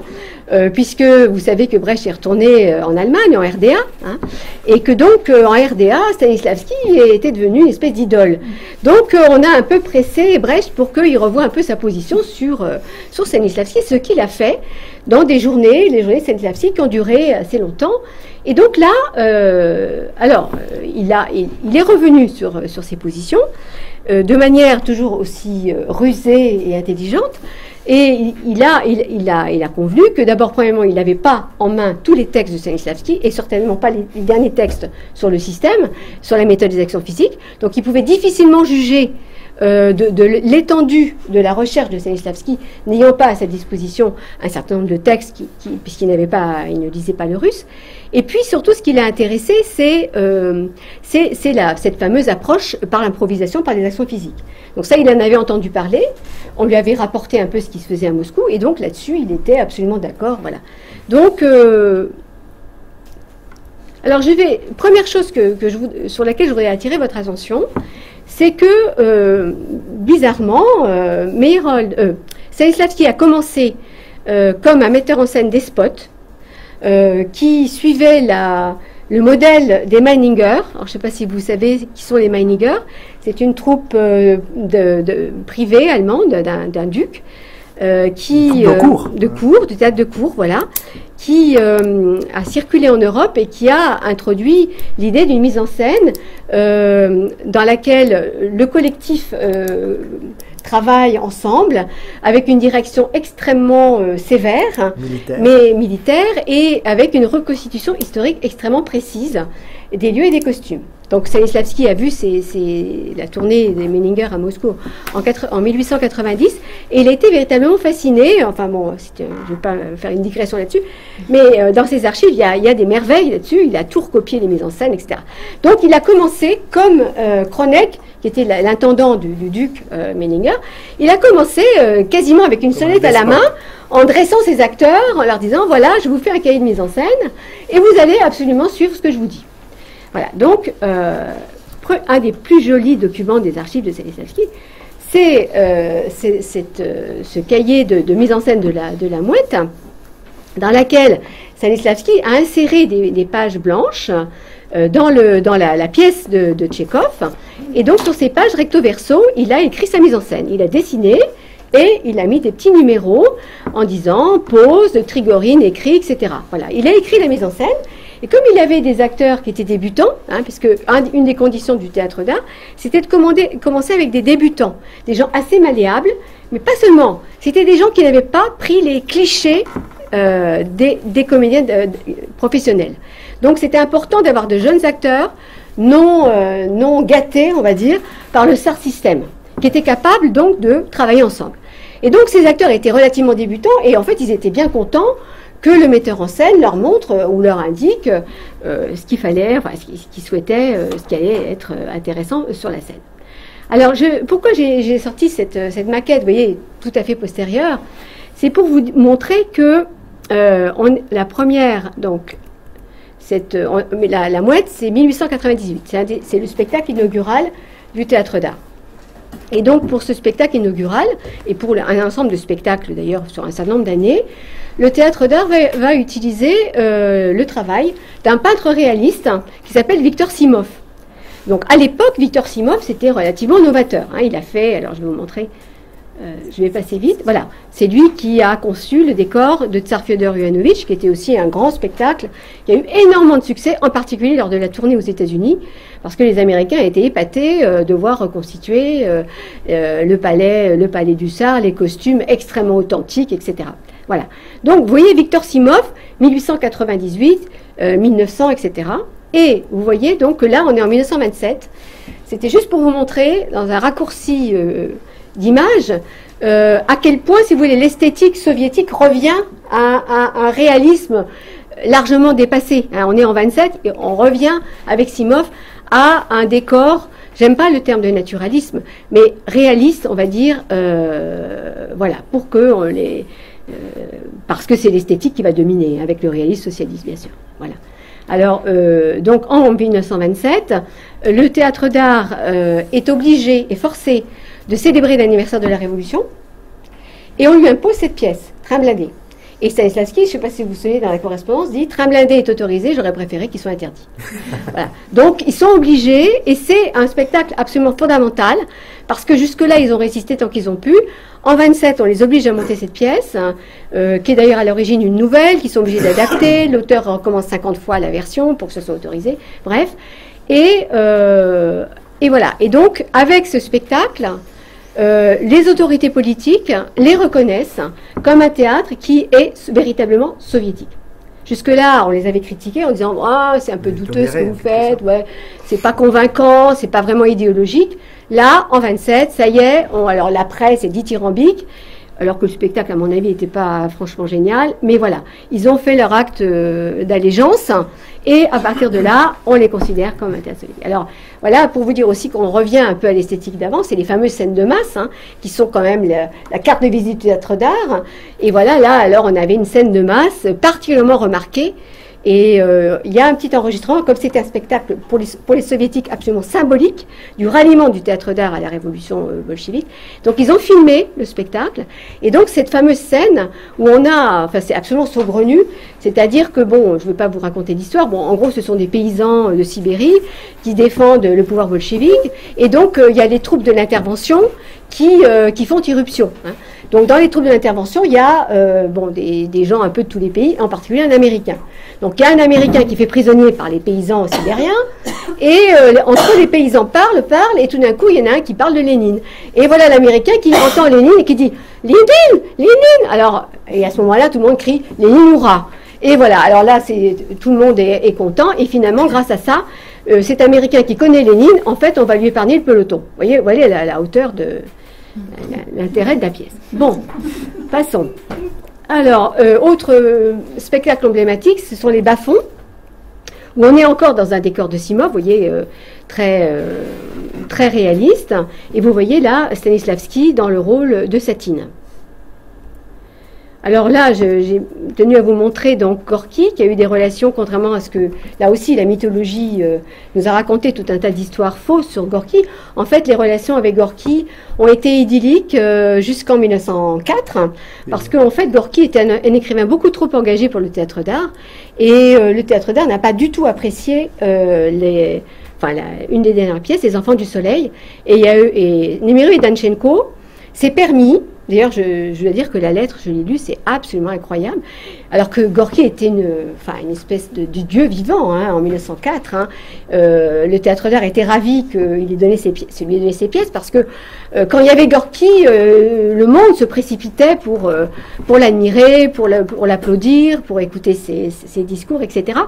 euh, puisque vous savez que Brecht est retourné euh, en Allemagne, en RDA, hein, et que donc en RDA, Stanislavski était devenu une espèce d'idole. Donc on a un peu pressé Brecht pour qu'il revoie un peu sa position sur, sur Stanislavski, ce qu'il a fait dans des journées, les journées de Stanislavski qui ont duré assez longtemps. Et donc là, alors, il, a, il, est revenu sur, sur ses positions, de manière toujours aussi rusée et intelligente, et il, a, il, a, il a convenu que d'abord, premièrement, il n'avait pas en main tous les textes de Stanislavski et certainement pas les, derniers textes sur le système, sur la méthode des actions physiques. Donc il pouvait difficilement juger euh, de, l'étendue de la recherche de Stanislavski, n'ayant pas à sa disposition un certain nombre de textes, puisqu'il n'avait pas, il ne lisait pas le russe. Et puis surtout, ce qui l'a intéressé, c'est euh, cette fameuse approche par l'improvisation, par les actions physiques. Donc ça, il en avait entendu parler. On lui avait rapporté un peu ce qui se faisait à Moscou, et donc là-dessus, il était absolument d'accord. Voilà. Donc, euh, alors je vais. Première chose sur laquelle je voudrais attirer votre attention, c'est que euh, bizarrement, euh, Stanislavski a commencé comme un metteur en scène des spots qui suivait la, le modèle des Meininger. Alors, je ne sais pas si vous savez qui sont les Meininger. C'est une troupe euh, de, privée allemande d'un duc. Euh, qui de cours, de cours, du théâtre de cours, voilà, qui euh, a circulé en Europe et qui a introduit l'idée d'une mise en scène dans laquelle le collectif travaillent ensemble avec une direction extrêmement euh, sévère, mais militaire, et avec une reconstitution historique extrêmement précise des lieux et des costumes. Donc Stanislavski a vu la tournée des Meninger à Moscou en, 1890 et il a été véritablement fasciné. Enfin bon, je ne vais pas faire une digression là-dessus, mais euh, dans ses archives, il y, a, des merveilles là-dessus. Il a tout recopié, les mises en scène, etc. Donc il a commencé comme euh, Kronek qui était l'intendant du, duc euh, Meninger, il a commencé euh, quasiment avec une sonnette à la main, en dressant ses acteurs, en leur disant voilà, je vous fais un cahier de mise en scène, et vous allez absolument suivre ce que je vous dis. Voilà, donc euh, un des plus jolis documents des archives de Stanislavski, c'est ce cahier de, mise en scène de la, la mouette, dans laquelle Stanislavski a inséré des pages blanches euh, dans, le, dans la, pièce de, de Tchékov. Et donc sur ces pages recto verso, il a écrit sa mise en scène. Il a dessiné et il a mis des petits numéros en disant pause, trigorine, écrit, etc. Voilà, il a écrit la mise en scène. Et comme il avait des acteurs qui étaient débutants, hein, puisque une des conditions du théâtre d'art, c'était de commencer avec des débutants, des gens assez malléables, mais pas seulement. C'était des gens qui n'avaient pas pris les clichés euh, des, comédiens euh, professionnels. Donc c'était important d'avoir de jeunes acteurs non, euh, non gâtés, on va dire, par le SAR système, qui étaient capables donc de travailler ensemble. Et donc ces acteurs étaient relativement débutants et en fait ils étaient bien contents que le metteur en scène leur montre euh, ou leur indique euh, ce qu'il fallait, enfin ce qu'ils souhaitaient, ce qui allait être intéressant sur la scène. Alors pourquoi j'ai sorti cette, maquette, vous voyez, tout à fait postérieure, c'est pour vous montrer que la première donc euh, la, mouette, c'est 1898. C'est le spectacle inaugural du théâtre d'art. Et donc, pour ce spectacle inaugural, et pour un ensemble de spectacles d'ailleurs sur un certain nombre d'années, le théâtre d'art va, utiliser euh, le travail d'un peintre réaliste qui s'appelle Victor Simov. Donc à l'époque, Victor Simov, c'était relativement novateur. Hein. Il a fait, alors je vais vous montrer, euh, je vais passer vite. Voilà, c'est lui qui a conçu le décor de Tsar Fyodor Ulanovich, qui était aussi un grand spectacle, qui a eu énormément de succès, en particulier lors de la tournée aux États-Unis, parce que les Américains étaient épatés euh, de voir reconstituer euh, le palais, le palais du Tsar, les costumes extrêmement authentiques, etc. Voilà. Donc, vous voyez Victor Simov, 1898, 1900, etc. Et vous voyez donc que là, on est en 1927. C'était juste pour vous montrer, dans un raccourci d'image, euh, à quel point, si vous voulez, l'esthétique soviétique revient à, un réalisme largement dépassé. Hein, on est en 27 et on revient avec Simov à un décor, j'aime pas le terme de naturalisme, mais réaliste, on va dire, euh, voilà, pour que on les, euh, parce que c'est l'esthétique qui va dominer, avec le réalisme socialiste, bien sûr. Voilà. Alors, donc en 1927, le théâtre d'art est obligé et forcé de célébrer l'anniversaire de la Révolution, et on lui impose cette pièce, blindé. Et Stanislavski, je ne sais pas si vous vous souvenez dans la correspondance, dit train blindé est autorisé, j'aurais préféré qu'il soit interdit. voilà. Donc ils sont obligés, et c'est un spectacle absolument fondamental, parce que jusque-là, ils ont résisté tant qu'ils ont pu. En 27, on les oblige à monter cette pièce, hein, euh, qui est d'ailleurs à l'origine une nouvelle, qu'ils sont obligés d'adapter. L'auteur recommence 50 fois la version pour que ce soit autorisé. Bref. Et, euh, et voilà. Et donc, avec ce spectacle, euh, les autorités politiques les reconnaissent comme un théâtre qui est véritablement soviétique. Jusque-là, on les avait critiqués en disant ah, c'est un peu douteux ce que vous faites, ouais, c'est pas convaincant, c'est pas vraiment idéologique. Là, en 27, ça y est, alors la presse est dithyrambique, alors que le spectacle, à mon avis, n'était pas franchement génial. Mais voilà, ils ont fait leur acte euh, d'allégeance et à partir de là, on les considère comme théâtre Alors voilà, pour vous dire aussi qu'on revient un peu à l'esthétique d'avant, c'est les fameuses scènes de masse, hein, qui sont quand même la, carte de visite du théâtre d'art. Et voilà, là, alors on avait une scène de masse particulièrement remarquée et euh, il y a un petit enregistrement, comme c'était un spectacle pour les, pour les, soviétiques absolument symbolique, du ralliement du théâtre d'art à la révolution euh, bolchevique. Donc ils ont filmé le spectacle. Et donc cette fameuse scène où on a, enfin c'est absolument saugrenu, c'est-à-dire que, bon, je ne veux pas vous raconter l'histoire, bon, en gros ce sont des paysans de Sibérie qui défendent le pouvoir bolchevique. Et donc euh, il y a les troupes de l'intervention qui, qui font irruption. Hein. Donc dans les troupes de l'intervention, il y a euh, des, gens un peu de tous les pays, en particulier un Américain. Donc il y a un Américain qui fait prisonnier par les paysans sibériens, et euh, entre les paysans parlent, parlent, et tout d'un coup il y en a un qui parle de Lénine. Et voilà l'Américain qui entend Lénine et qui dit Lénine, Lénine Alors, et à ce moment-là, tout le monde crie Lénine hurrah et voilà, alors là, tout le monde est, content, et finalement, grâce à ça, euh, cet Américain qui connaît Lénine, en fait, on va lui épargner le peloton. Vous voyez, la, la hauteur de, l'intérêt de la pièce. Bon, passons. Alors, euh, autre euh, spectacle emblématique, ce sont les bas-fonds, où on est encore dans un décor de Simov, vous voyez, euh, très, très réaliste. Et vous voyez là Stanislavski dans le rôle de Satine. Alors là, j'ai tenu à vous montrer donc Gorky, qui a eu des relations, contrairement à ce que là aussi la mythologie euh, nous a raconté tout un tas d'histoires fausses sur Gorky. En fait, les relations avec Gorky ont été idylliques euh, jusqu'en 1904, parce qu'en fait, Gorky était un, écrivain beaucoup trop engagé pour le théâtre d'art, et euh, le théâtre d'art n'a pas du tout apprécié les, enfin, une des dernières pièces, Les Enfants du Soleil, et il y et Danchenko s'est permis D'ailleurs, je, dois dire que la lettre, je l'ai lue, c'est absolument incroyable. Alors que Gorky était une, enfin, une espèce de, dieu vivant hein, en 1904. Hein. Euh, le théâtre d'art était ravi qu'il lui ait donné ses pièces parce que euh, quand il y avait Gorky, euh, le monde se précipitait pour, l'admirer, pour l'applaudir, pour écouter ses, discours, etc.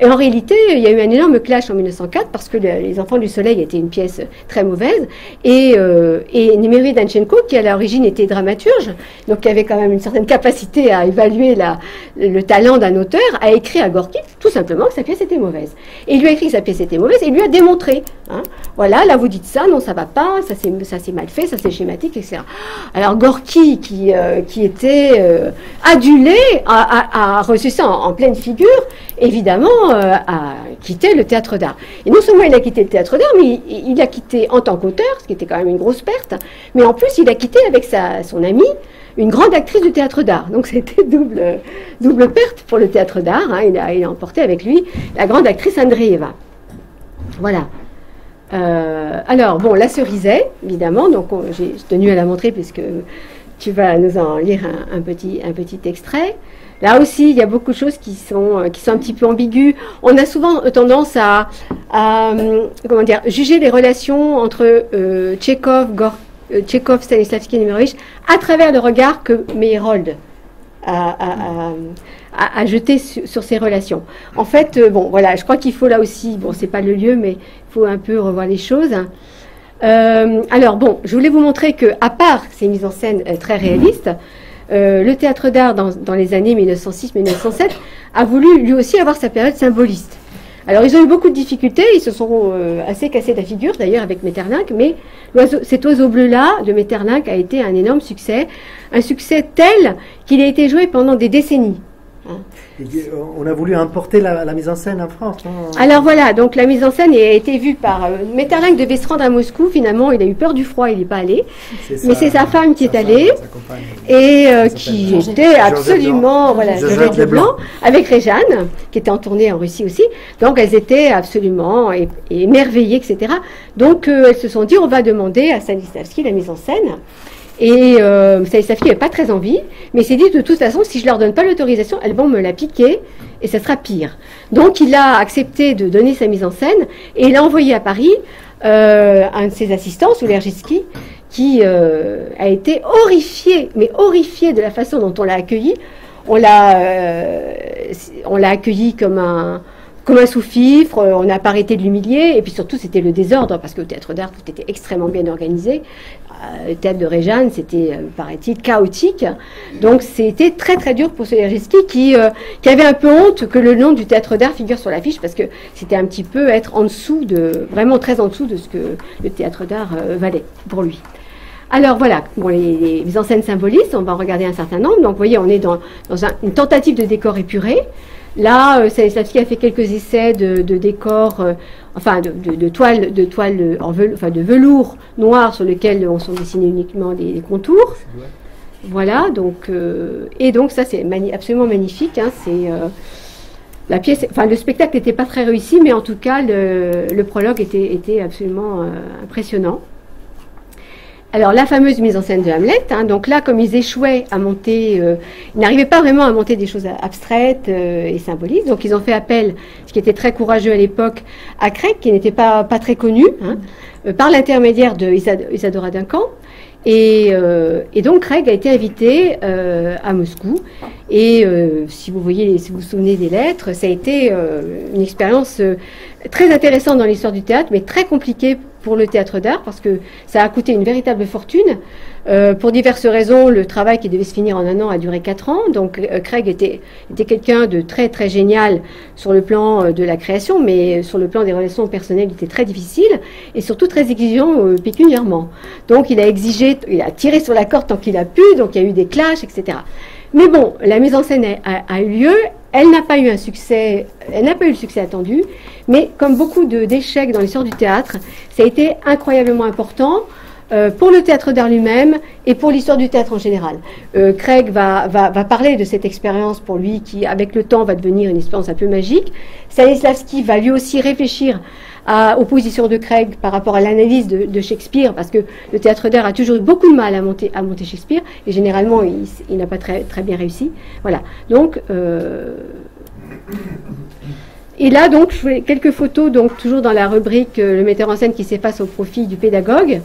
Et en réalité, il y a eu un énorme clash en 1904 parce que Les Enfants du Soleil était une pièce très mauvaise. Et, euh, et Nemiri Danchenko, qui à l'origine était dramaturge, donc qui avait quand même une certaine capacité à évaluer la, le talent d'un auteur, a écrit à Gorky tout simplement que sa pièce était mauvaise. Et il lui a écrit que sa pièce était mauvaise et il lui a démontré. Hein, voilà, là vous dites ça, non ça va pas, ça c'est mal fait, ça c'est schématique, etc. Alors Gorky, qui, euh, qui était euh, adulé, a, a, reçu ça en pleine figure, évidemment euh, a quitté le théâtre d'art. Et non seulement il a quitté le théâtre d'art, mais il, a quitté en tant qu'auteur, ce qui était quand même une grosse perte, mais en plus il a quitté avec sa, son amie une grande actrice du théâtre d'art. Donc c'était double, double perte pour le théâtre d'art. Hein. Il, a, il, a, emporté avec lui la grande actrice Andreeva. Voilà. alors, bon, la cerisée, évidemment, donc j'ai tenu à la montrer puisque tu vas nous en lire un, petit, un petit extrait. Là aussi, il y a beaucoup de choses qui sont, qui sont un petit peu ambiguës. On a souvent tendance à, dire, juger les relations entre euh, Tchekhov, Stanislavski et Nemirovich à travers le regard que Meyerhold a, jeté sur, ces relations. En fait, euh, bon, voilà, je crois qu'il faut là aussi, bon, c'est pas le lieu, mais il faut un peu revoir les choses. Euh, alors, bon, je voulais vous montrer que, à part ces mises en scène euh, très réalistes, le théâtre d'art dans, dans, les années 1906-1907 a voulu lui aussi avoir sa période symboliste. Alors, ils ont eu beaucoup de difficultés, ils se sont assez cassés la figure, d'ailleurs, avec Metterlinck, mais cet oiseau bleu-là de Metterlinck a été un énorme succès, un succès tel qu'il a été joué pendant des décennies. Hein. Euh, on a voulu importer la, mise en scène en France. Alors voilà, donc la mise en scène a été vue par. Euh, devait se rendre à Moscou, finalement, il a eu peur du froid, il n'est pas allé. Mais c'est sa femme qui est allée et euh, qui était absolument. Voilà, Georgette Leblanc, avec Réjeanne, qui était en tournée en Russie aussi. Donc elles étaient absolument émerveillées, etc. Donc elles se sont dit on va demander à Stanislavski la mise en scène. Et euh, ça n'avait pas très envie, mais s'est dit de toute façon, si je leur donne pas l'autorisation, elles vont me la piquer et ça sera pire. Donc il a accepté de donner sa mise en scène et il a envoyé à Paris euh, un de ses assistants, Soulergiski, qui euh, a été horrifié, mais horrifié de la façon dont on l'a accueilli. On l'a, euh, on l'a accueilli comme un, comme un sous-fifre, on n'a pas arrêté de l'humilier, et puis surtout c'était le désordre, parce que le théâtre d'art tout était extrêmement bien organisé. Euh, le théâtre de Réjeanne, c'était, euh, paraît-il, chaotique. Donc c'était très très dur pour Solergiski qui, euh, qui avait un peu honte que le nom du théâtre d'art figure sur l'affiche, parce que c'était un petit peu être en dessous de, vraiment très en dessous de ce que le théâtre d'art valait pour lui. Alors voilà, bon, les, les, en scène symbolistes, on va regarder un certain nombre. Donc vous voyez, on est dans une tentative de décor épuré. Là, euh, Stanislavski a fait quelques essais de, décors, euh, enfin de, de, toiles, de toile en velours, enfin de velours noir sur lequel on sont dessinés uniquement des, contours. Voilà, donc euh, et donc ça c'est absolument magnifique. Hein, c'est la pièce, enfin le spectacle n'était pas très réussi, mais en tout cas le, prologue était, était absolument impressionnant. Alors la fameuse mise en scène de Hamlet, hein, donc là comme ils échouaient à monter, euh, ils n'arrivaient pas vraiment à monter des choses abstraites euh, et symbolistes, donc ils ont fait appel, ce qui était très courageux à l'époque, à Craig, qui n'était pas, pas très connu, hein, euh, par l'intermédiaire de Isadora Duncan. Et, et, donc Craig a été invité à Moscou. Et si vous voyez, si vous vous souvenez des lettres, ça a été une expérience très intéressante dans l'histoire du théâtre, mais très compliquée pour le théâtre d'art parce que ça a coûté une véritable fortune. Euh, pour diverses raisons, le travail qui devait se finir en un an a duré quatre ans. Donc euh, Craig était, était quelqu'un de très très génial sur le plan euh, de la création, mais sur le plan des relations personnelles, il était très difficile et surtout très exigeant pécuniairement. Donc il a exigé, il a tiré sur la corde tant qu'il a pu, donc il y a eu des clashs, etc. Mais bon, la mise en scène a, eu lieu. Elle n'a pas eu un succès, elle n'a pas eu le succès attendu, mais comme beaucoup d'échecs dans l'histoire du théâtre, ça a été incroyablement important euh, pour le théâtre d'art lui-même et pour l'histoire du théâtre en général. Euh, Craig va, va, va, parler de cette expérience pour lui qui, avec le temps, va devenir une expérience un peu magique. Stanislavski va lui aussi réfléchir à, opposition de Craig par rapport à l'analyse de, Shakespeare, parce que le théâtre d'art a toujours eu beaucoup de mal à monter, à monter Shakespeare, et généralement, il, n'a pas très, très bien réussi. Voilà. Donc, euh, et là, donc, je fais quelques photos, donc, toujours dans la rubrique euh, Le metteur en scène qui s'efface au profit du pédagogue.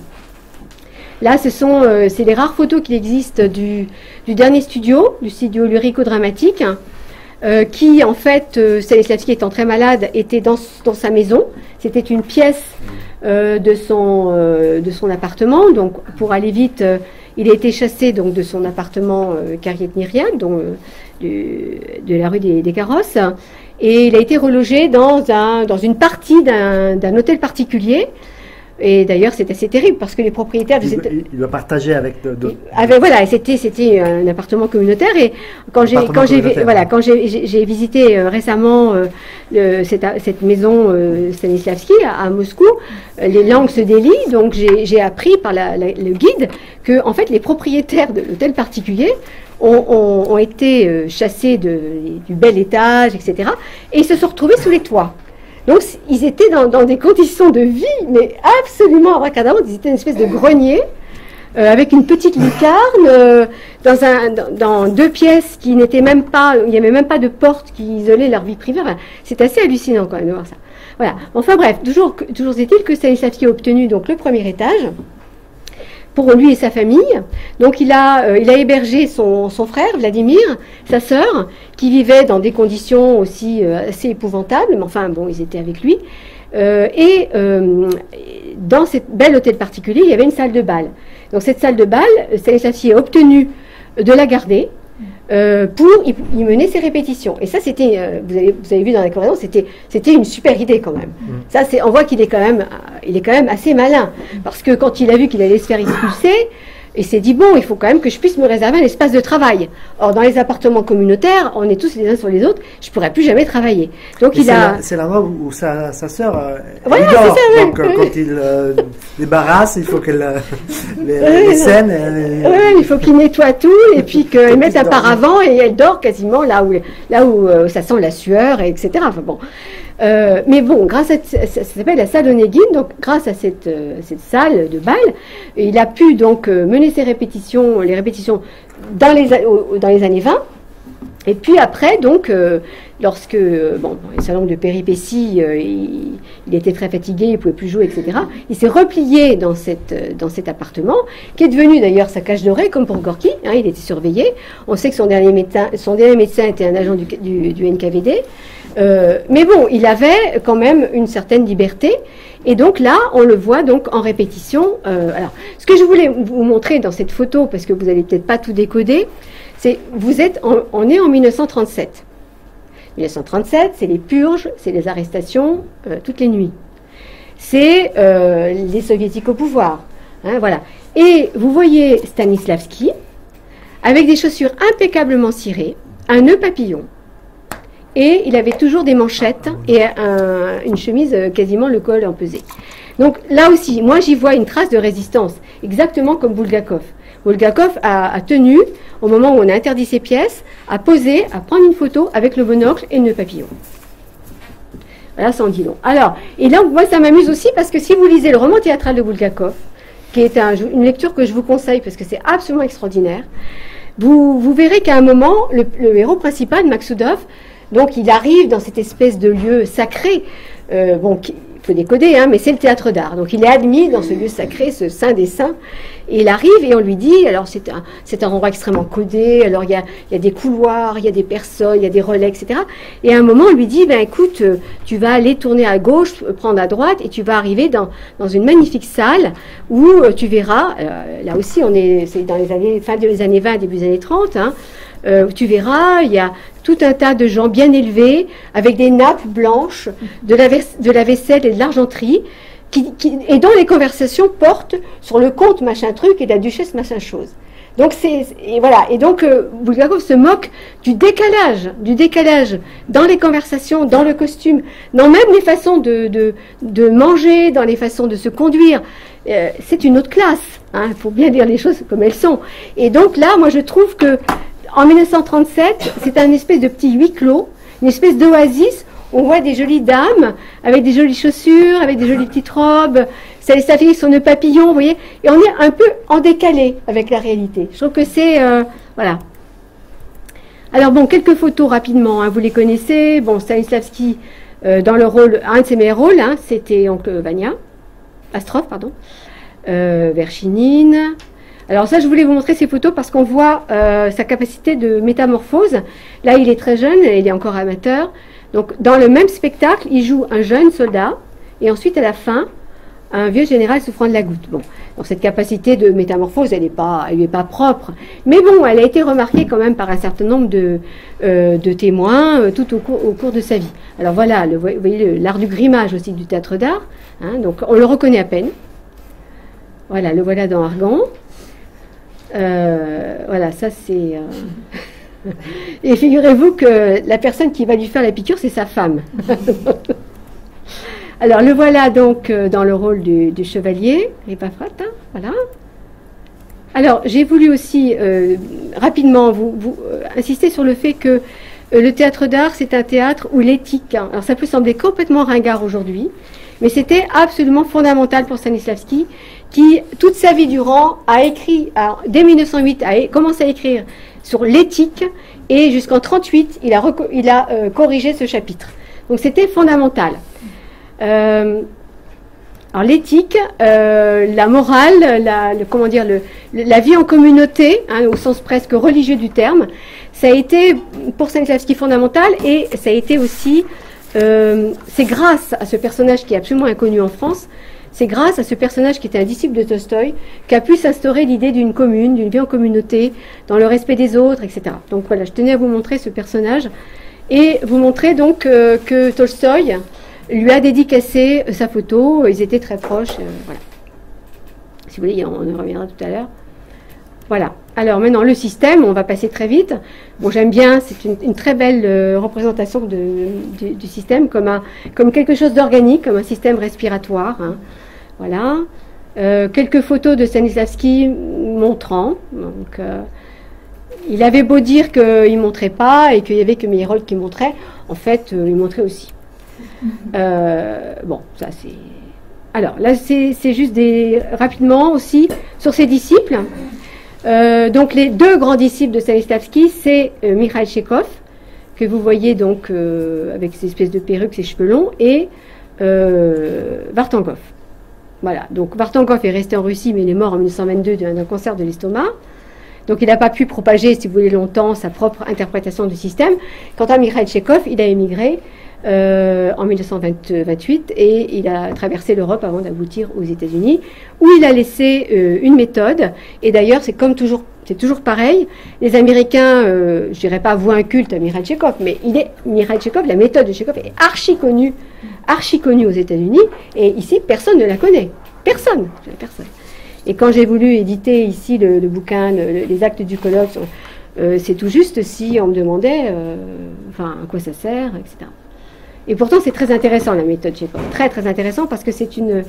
Là, ce sont euh, c'est les rares photos qui existent du, dernier studio, du studio Lurico-Dramatique. Euh, qui en fait, euh, Stanislavski étant très malade, était dans, dans sa maison. C'était une pièce euh, de, son, euh, de son appartement. Donc pour aller vite, euh, il a été chassé donc, de son appartement euh, Carrière-Niriac, donc de la rue des, des, Carrosses. Et il a été relogé dans, un, dans une partie d'un hôtel particulier et d'ailleurs, c'est assez terrible parce que les propriétaires. Il, il doit partager avec d'autres. Voilà, c'était c'était un appartement communautaire et quand j'ai quand j'ai voilà quand j'ai visité euh, récemment euh, cette, cette, maison euh, Stanislavski à, Moscou, les langues se délient. Donc j'ai appris par la, le guide que en fait les propriétaires de l'hôtel particulier ont, ont, ont été chassés de, du bel étage, etc. Et ils se sont retrouvés sous les toits. Donc ils étaient dans, des conditions de vie, mais absolument abracadabrante. Ils étaient une espèce de grenier. Euh, avec une petite lucarne, euh, dans, deux pièces qui n'étaient même pas, il n'y avait même pas de porte qui isolait leur vie privée. c'est assez hallucinant quand même de voir ça. Voilà. Enfin bref, toujours, toujours est-il que Stanislavski a obtenu donc le premier étage pour lui et sa famille. Donc il a, euh, il a hébergé son, son, frère, Vladimir, sa sœur, qui vivait dans des conditions aussi euh, assez épouvantables, mais enfin bon, ils étaient avec lui. Euh, et dans cette belle hôtel particulier, il y avait une salle de bal. Donc cette salle de bal, Stanislavski a obtenu de la garder. Euh, pour y, mener ses répétitions. Et ça, c'était, euh, vous, avez, vous, avez, vu dans la correspondance, c'était, c'était une super idée quand même. Mm. Ça, c'est, on voit qu'il est quand même, il est quand même assez malin, parce que quand il a vu qu'il allait se faire expulser, et s'est dit, bon, il faut quand même que je puisse me réserver un espace de travail. Or, dans les appartements communautaires, on est tous les uns sur les autres, je ne pourrais plus jamais travailler. Donc, il a. C'est là-bas où sa, sa sœur. Euh, voilà, ça, Donc, euh, quand il euh, débarrasse, il faut qu'elle. les, les, scènes. Oui, il faut qu'il nettoie tout et puis qu'elle mette un paravent et elle dort quasiment là où, là où ça sent la sueur, etc. Enfin bon. Euh, mais bon, grâce à ça, s'appelle la salle Onegin, donc grâce à cette, euh, cette salle de bal, il a pu donc euh, mener ses répétitions, les répétitions dans les, dans les années 20. Et puis après, donc, lorsque, bon, certain nombre de péripéties, il, était très fatigué, il ne pouvait plus jouer, etc., il s'est replié dans, cette, dans cet appartement, qui est devenu d'ailleurs sa cage dorée, comme pour Gorky, hein, il était surveillé. On sait que son dernier médecin, son dernier médecin était un agent du, du NKVD. Euh, mais bon, il avait quand même une certaine liberté. Et donc là, on le voit donc en répétition. Euh, alors, ce que je voulais vous montrer dans cette photo, parce que vous n'allez peut-être pas tout décoder, c'est vous êtes, on est en 1937. 1937, c'est les purges, c'est les arrestations euh, toutes les nuits. C'est les soviétiques au pouvoir. Hein, voilà. Et vous voyez Stanislavski avec des chaussures impeccablement cirées, un nœud papillon, et il avait toujours des manchettes et une chemise euh, quasiment le col empesé. Donc là aussi, moi j'y vois une trace de résistance, exactement comme Bulgakov. Bulgakov a, tenu, au moment où on a interdit ses pièces, à poser, à prendre une photo avec le monocle et le papillon. Voilà, ça en dit long. Alors, et là, moi ça m'amuse aussi parce que si vous lisez le roman théâtral de Bulgakov, qui est une lecture que je vous conseille parce que c'est absolument extraordinaire, vous, verrez qu'à un moment, le, héros principal, Maxudov, donc il arrive dans cette espèce de lieu sacré, euh, bon, il faut décoder, hein, mais c'est le théâtre d'art. Donc il est admis dans ce lieu sacré, ce saint des saints, et il arrive et on lui dit, alors c'est un, c'est endroit extrêmement codé, alors il y a, des couloirs, il y a des personnes, il y a des relais, etc. Et à un moment on lui dit, ben écoute, euh, tu vas aller tourner à gauche, euh, prendre à droite, et tu vas arriver dans, une magnifique salle où tu verras, là aussi on est, c'est dans les années, fin des années 20, début des années 30, hein, euh, tu verras, il y a tout un tas de gens bien élevés, avec des nappes blanches, de la, vaisselle et de l'argenterie, qui, et dont les conversations portent sur le comte machin truc et la duchesse machin chose. Donc c'est et voilà et donc euh, Bulgakov se moque du décalage, du décalage dans les conversations, dans le costume, dans même les façons de, de, de manger, dans les façons de se conduire. Euh, c'est une autre classe. Il hein, faut bien dire les choses comme elles sont. Et donc là, moi je trouve que en 1937, c'est un espèce de petit huis clos, une espèce d'oasis. On voit des jolies dames avec des jolies chaussures, avec des jolies petites robes. Ça les s'affiche sur nos papillons, vous voyez. Et on est un peu en décalé avec la réalité. Je trouve que c'est euh, voilà. Alors bon, quelques photos rapidement. Hein, vous les connaissez. Bon, Stanislavski euh, dans le rôle, un de ses meilleurs rôles, hein, c'était Oncle Vania, Astrov, pardon. Euh, Verchinine, alors ça, je voulais vous montrer ces photos parce qu'on voit euh, sa capacité de métamorphose. Là, il est très jeune, il est encore amateur. Donc, dans le même spectacle, il joue un jeune soldat et ensuite, à la fin, un vieux général souffrant de la goutte. Bon, donc cette capacité de métamorphose, elle n'est pas, elle est pas propre, mais bon, elle a été remarquée quand même par un certain nombre de, euh, témoins euh, tout au cours, de sa vie. Alors voilà, vous voyez l'art du grimage aussi du théâtre d'art. Hein, donc on le reconnaît à peine. Voilà, le voilà dans Argan. Euh, voilà, ça c'est. Euh, et figurez-vous que la personne qui va lui faire la piqûre, c'est sa femme. Alors le voilà donc euh, dans le rôle du, chevalier, Epaphrate, hein, voilà. Alors j'ai voulu aussi rapidement vous, insister sur le fait que le théâtre d'art, c'est un théâtre où l'éthique, hein, alors ça peut sembler complètement ringard aujourd'hui, mais c'était absolument fondamental pour Stanislavski, qui toute sa vie durant a écrit, dès 1908, a commencé à écrire sur l'éthique, et jusqu'en 38, il a, euh, corrigé ce chapitre. Donc c'était fondamental. Euh, alors l'éthique, la morale, la, comment dire, la vie en communauté, hein, au sens presque religieux du terme, ça a été pour Stanislavski fondamental et ça a été aussi, euh, c'est grâce à ce personnage qui est absolument inconnu en France, c'est grâce à ce personnage qui était un disciple de Tolstoï qu'a pu s'instaurer l'idée d'une commune, d'une vie en communauté, dans le respect des autres, etc. Donc voilà, je tenais à vous montrer ce personnage et vous montrer donc euh, que Tolstoï lui a dédicacé sa photo, ils étaient très proches, euh, voilà. Si vous voulez, on en reviendra tout à l'heure. Voilà. Alors maintenant, le système, on va passer très vite. Bon, j'aime bien, c'est une, très belle euh, représentation du, système comme quelque chose d'organique, comme un système respiratoire. Hein. Voilà. Euh, quelques photos de Stanislavski montrant. Donc, euh, il avait beau dire qu'il ne montrait pas et qu'il y avait que Meyerhold qui montrait. En fait, il montrait aussi. bon, ça c'est. Alors là, c'est juste des rapidement aussi sur ses disciples. Euh, donc les deux grands disciples de Stanislavski, c'est euh, Mikhail Chekhov, que vous voyez donc euh, avec ses espèces de perruques, ses cheveux longs, et Vartangov. Voilà, donc Vartangov est resté en Russie, mais il est mort en 1922 d'un cancer de l'estomac. Donc il n'a pas pu propager, si vous voulez, longtemps sa propre interprétation du système. Quant à Mikhail Chekhov, il a émigré euh, en 1928 et il a traversé l'Europe avant d'aboutir aux États-Unis, où il a laissé euh, une méthode. Et d'ailleurs, c'est comme toujours, c'est toujours pareil. Les Américains, euh, je dirais pas vouent un culte à Mikhail Chekhov, mais il est la méthode de Chekhov est archi connue, archi connue aux États-Unis, et ici personne ne la connaît, personne, personne. Et quand j'ai voulu éditer ici le, bouquin, les actes du colloque, c'est tout juste si on me demandait, enfin, à quoi ça sert, etc. Et pourtant, c'est très intéressant la méthode Chekhov. Très, très intéressant parce que c'est une.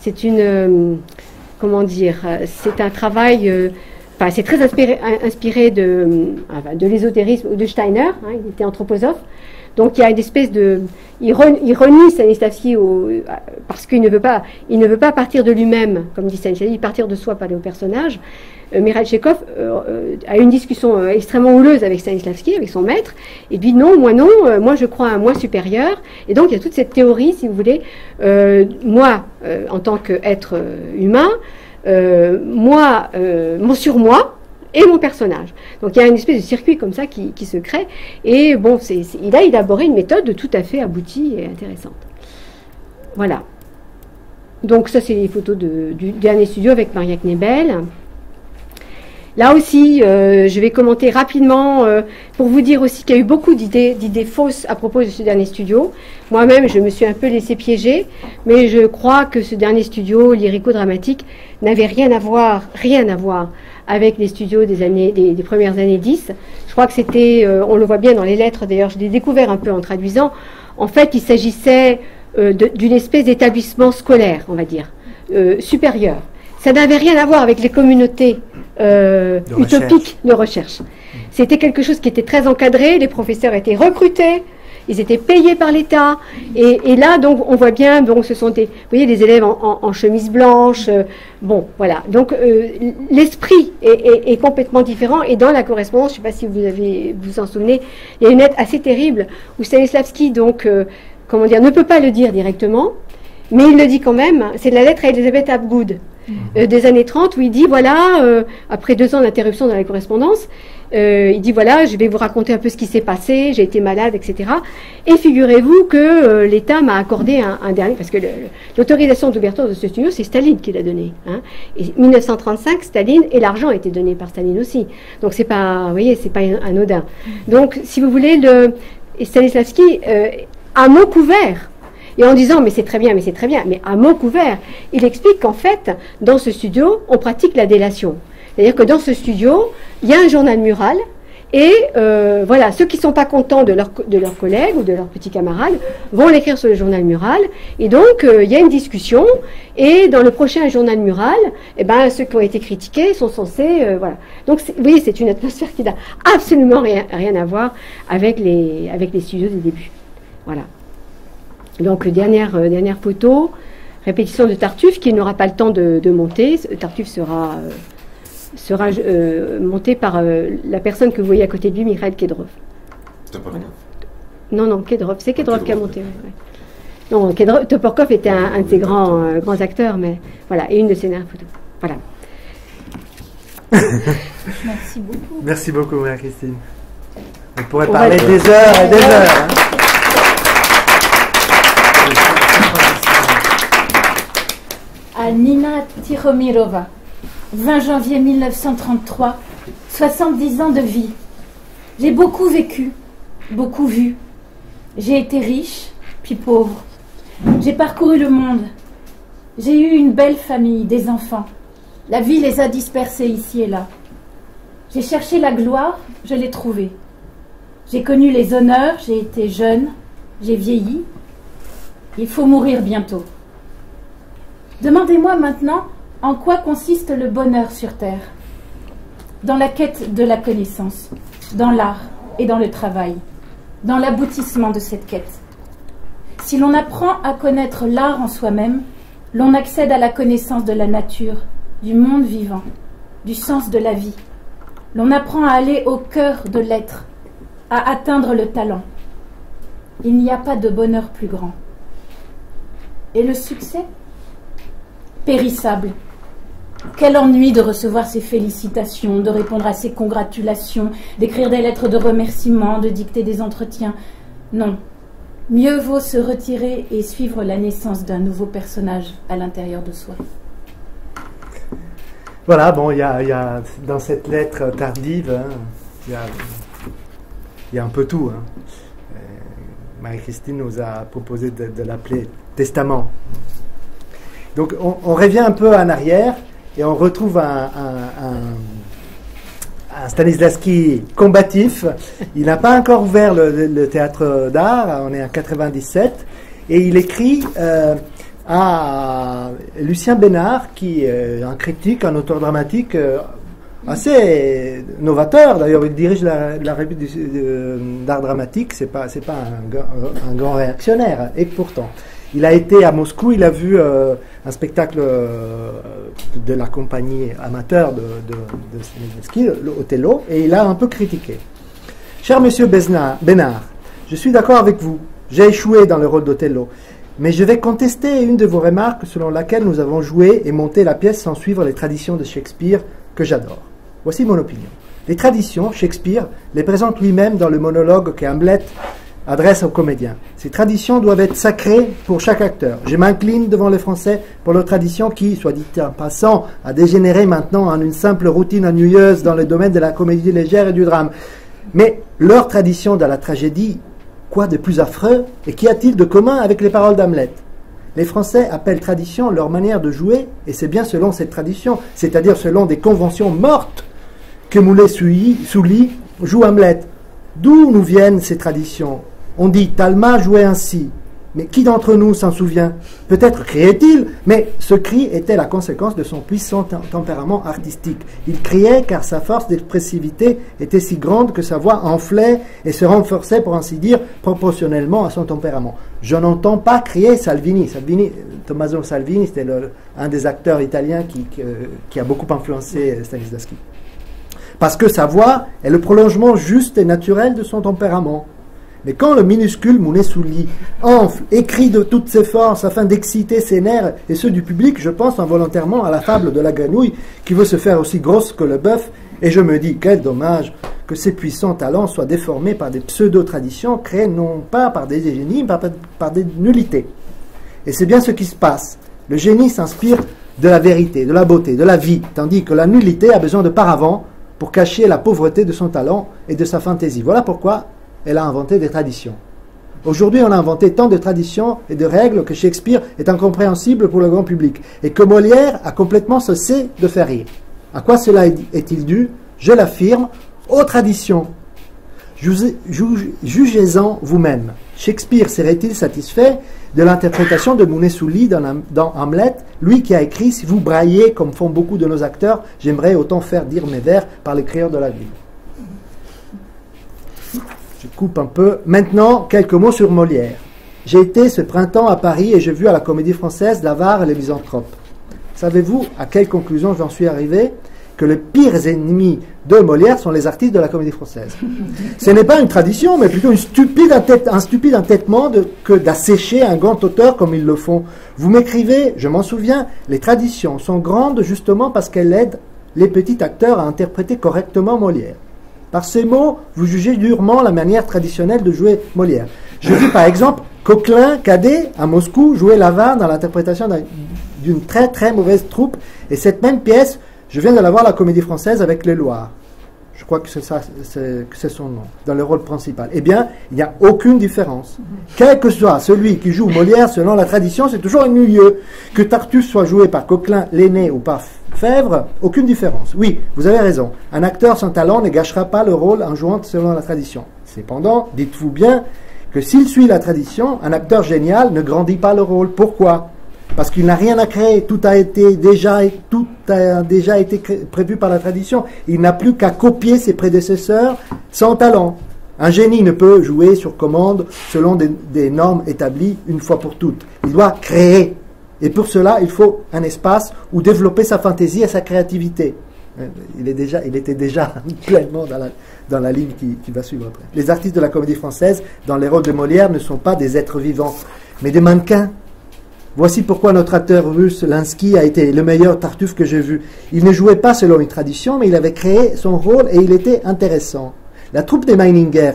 C'est une. Euh, comment dire C'est un travail. Euh, c'est très inspiré, de, euh, l'ésotérisme ou de Steiner. Hein, il était anthroposophe. Donc il y a une espèce de, il, Stanislavski parce qu'il ne veut pas, il ne veut pas partir de lui-même, comme dit Stanislavski, partir de soi, parler au personnage. Euh, Chekhov euh, euh, a une discussion extrêmement houleuse avec Stanislavski, avec son maître, et dit non, moi non, moi je crois à un moi supérieur. Et donc il y a toute cette théorie, si vous voulez, moi en tant qu'être humain, moi, mon surmoi, et mon personnage. Donc il y a une espèce de circuit comme ça qui, se crée. Et bon, il a élaboré une méthode tout à fait aboutie et intéressante. Voilà. Donc ça, c'est les photos du dernier studio avec Maria Knebel. Là aussi, euh, je vais commenter rapidement euh, pour vous dire aussi qu'il y a eu beaucoup d'idées, d'idées fausses à propos de ce dernier studio. Moi-même, je me suis un peu laissé piéger, mais je crois que ce dernier studio lyrico-dramatique n'avait rien à voir, rien à voir avec les studios des années, des, premières années 10. Je crois que c'était, euh, on le voit bien dans les lettres. D'ailleurs, je l'ai découvert un peu en traduisant. En fait, il s'agissait d'une espèce d'établissement scolaire, on va dire, supérieur. Ça n'avait rien à voir avec les communautés euh, utopiques de recherche. C'était quelque chose qui était très encadré, les professeurs étaient recrutés, ils étaient payés par l'État. Et, là, donc, on voit bien, bon, ce sont des, vous voyez, des élèves en, chemise blanche. Euh, bon, voilà. Donc, euh, l'esprit est, complètement différent. Et dans la correspondance, je ne sais pas si vous avez, vous en souvenez, il y a une lettre assez terrible où Stanislavski, donc, comment dire, ne peut pas le dire directement, mais il le dit quand même. C'est la lettre à Elisabeth Abgood. Euh, des années 30 où il dit voilà, euh, après deux ans d'interruption dans la correspondance, euh, il dit voilà, je vais vous raconter un peu ce qui s'est passé, j'ai été malade, etc. Et figurez-vous que l'État m'a accordé un, dernier, parce que l'autorisation d'ouverture de ce studio, c'est Staline qui l'a donné. Hein. Et 1935, Staline, et l'argent a été donné par Staline aussi. Donc c'est pas, vous voyez, c'est pas anodin. Donc si vous voulez, le, Stanislavski, à mot couvert, et en disant, mais c'est très bien, mais c'est très bien, mais à mot couvert, il explique qu'en fait, dans ce studio, on pratique la délation. C'est-à-dire que dans ce studio, il y a un journal mural, Et euh, voilà, ceux qui ne sont pas contents de, leur, de leurs collègues ou de leurs petits camarades vont l'écrire sur le journal mural. Et donc, euh, il y a une discussion. Et dans le prochain journal mural, eh ben, ceux qui ont été critiqués sont censés. Euh, voilà. Donc, oui, c'est une atmosphère qui n'a absolument rien, rien, à voir avec les, avec les studios du début. Voilà. Donc, dernière, dernière photo, répétition de Tartuffe qui n'aura pas le temps de, de monter. Tartuffe sera sera euh, monté par euh, la personne que vous voyez à côté de lui, Mikhail Kedrov. Non, non, Kedrov, c'est Kedrov qui a monté. Non, Kedrov, Toporkov était un, de ses grands, euh, grands acteurs, mais voilà, et une de ses dernières photos. Voilà. Merci beaucoup. Merci beaucoup, Marie-Christine. On pourrait parler des heures et des heures. Hein. Nina Tiromirova. 20 janvier 1933, 70 ans de vie. J'ai beaucoup vécu, beaucoup vu. J'ai été riche, puis pauvre. J'ai parcouru le monde. J'ai eu une belle famille, des enfants. La vie les a dispersés ici et là. J'ai cherché la gloire, je l'ai trouvée. J'ai connu les honneurs, j'ai été jeune, j'ai vieilli. Il faut mourir bientôt. Demandez-moi maintenant en quoi consiste le bonheur sur Terre Dans la quête de la connaissance, dans l'art et dans le travail, dans l'aboutissement de cette quête. Si l'on apprend à connaître l'art en soi-même, l'on accède à la connaissance de la nature, du monde vivant, du sens de la vie. L'on apprend à aller au cœur de l'être, à atteindre le talent. Il n'y a pas de bonheur plus grand. Et le succès? Périssable, quel ennui de recevoir ses félicitations, de répondre à ses congratulations, d'écrire des lettres de remerciement, de dicter des entretiens. Non. Mieux vaut se retirer et suivre la naissance d'un nouveau personnage à l'intérieur de soi. Voilà, bon, il y, a, dans cette lettre tardive, hein, il y, a, un peu tout. Hein. Euh, Marie-Christine nous a proposé de, l'appeler testament. Donc on, revient un peu en arrière et on retrouve un, Stanislavski combatif. Il n'a pas encore ouvert le, théâtre d'art, on est en 97, et il écrit euh, à Lucien Bénard, qui est un critique, un auteur dramatique euh, assez novateur. D'ailleurs, il dirige la, revue d'art dramatique, c'est pas, pas un, un, grand réactionnaire, et pourtant. Il a été à Moscou, il a vu euh, un spectacle euh, de la compagnie amateur de, de, Othello, et il a un peu critiqué. Cher monsieur Bénard, je suis d'accord avec vous. J'ai échoué dans le rôle d'Othello. Mais je vais contester une de vos remarques selon laquelle nous avons joué et monté la pièce sans suivre les traditions de Shakespeare que j'adore. Voici mon opinion. Les traditions, Shakespeare les présente lui-même dans le monologue que Hamlet adresse aux comédiens. Ces traditions doivent être sacrées pour chaque acteur. Je m'incline devant les Français pour leur tradition qui, soit dit en passant, a dégénéré maintenant en une simple routine ennuyeuse dans le domaine de la comédie légère et du drame. Mais leur tradition dans la tragédie, quoi de plus affreux Et qu'y a-t-il de commun avec les paroles d'Hamlet? Les Français appellent tradition leur manière de jouer, et c'est bien selon cette tradition, c'est-à-dire selon des conventions mortes, que Moulet-Souly joue Hamlet. D'où nous viennent ces traditions? On dit Talma jouait ainsi. Mais qui d'entre nous s'en souvient? Peut-être criait-il, mais ce cri était la conséquence de son puissant tempérament artistique. Il criait car sa force d'expressivité était si grande que sa voix enflait et se renforçait, pour ainsi dire, proportionnellement à son tempérament. Je n'entends pas crier Salvini. Salvini Tommaso Salvini, c'était un des acteurs italiens qui, qui a beaucoup influencé Stanislavski. Parce que sa voix est le prolongement juste et naturel de son tempérament. Mais quand le minuscule Mounet-Souli enfle, écrit de toutes ses forces afin d'exciter ses nerfs et ceux du public, je pense involontairement à la fable de la grenouille qui veut se faire aussi grosse que le bœuf, et je me dis, quel dommage que ces puissants talents soient déformés par des pseudo-traditions créées non pas par des génies, mais par des nullités. Et c'est bien ce qui se passe. Le génie s'inspire de la vérité, de la beauté, de la vie, tandis que la nullité a besoin de paravent pour cacher la pauvreté de son talent et de sa fantaisie. Voilà pourquoi elle a inventé des traditions. Aujourd'hui, on a inventé tant de traditions et de règles que Shakespeare est incompréhensible pour le grand public et que Molière a complètement cessé de faire rire. À quoi cela est-il dû? Je l'affirme, aux traditions. Jugez-en vous-même. Shakespeare serait-il satisfait de l'interprétation de Mounet-Souli dans, Hamlet, lui qui a écrit Si vous braillez comme font beaucoup de nos acteurs, j'aimerais autant faire dire mes vers par les de la ville. Je coupe un peu. Maintenant, quelques mots sur Molière. J'ai été ce printemps à Paris et j'ai vu à la Comédie Française L'avare et les misanthropes. Savez-vous à quelle conclusion j'en suis arrivé? Que les pires ennemis de Molière sont les artistes de la comédie française. Ce n'est pas une tradition, mais plutôt un stupide entêtement que d'assécher un grand auteur comme ils le font. Vous m'écrivez, je m'en souviens, les traditions sont grandes justement parce qu'elles aident les petits acteurs à interpréter correctement Molière. Par ces mots, vous jugez durement la manière traditionnelle de jouer Molière. Je dis par exemple Coquelin, cadet, à Moscou, jouer l'avare dans l'interprétation d'une très très mauvaise troupe, et cette même pièce je viens de la voir, la comédie française, avec les Loirs. Que c'est son nom, dans le rôle principal. Eh bien, il n'y a aucune différence. Quel que soit celui qui joue Molière, selon la tradition, c'est toujours ennuyeux. Que Tartuffe soit joué par Coquelin, l'aîné ou par Fèvre, aucune différence. Oui, vous avez raison. Un acteur sans talent ne gâchera pas le rôle en jouant selon la tradition. Cependant, dites-vous bien que s'il suit la tradition, un acteur génial ne grandit pas le rôle. Pourquoi? Parce qu'il n'a rien à créer, tout a été déjà, tout a déjà été prévu par la tradition. Il n'a plus qu'à copier ses prédécesseurs sans talent. Un génie ne peut jouer sur commande selon des, normes établies une fois pour toutes. Il doit créer. Et pour cela, il faut un espace où développer sa fantaisie et sa créativité. Euh, il, est déjà, il était déjà pleinement dans la, ligne qui va suivre après. Les artistes de la comédie française, dans les rôles de Molière, ne sont pas des êtres vivants, mais des mannequins Voici pourquoi notre acteur russe Linsky a été le meilleur Tartuffe que j'ai vu. Il ne jouait pas selon une tradition, mais il avait créé son rôle et il était intéressant. La troupe des Meininger,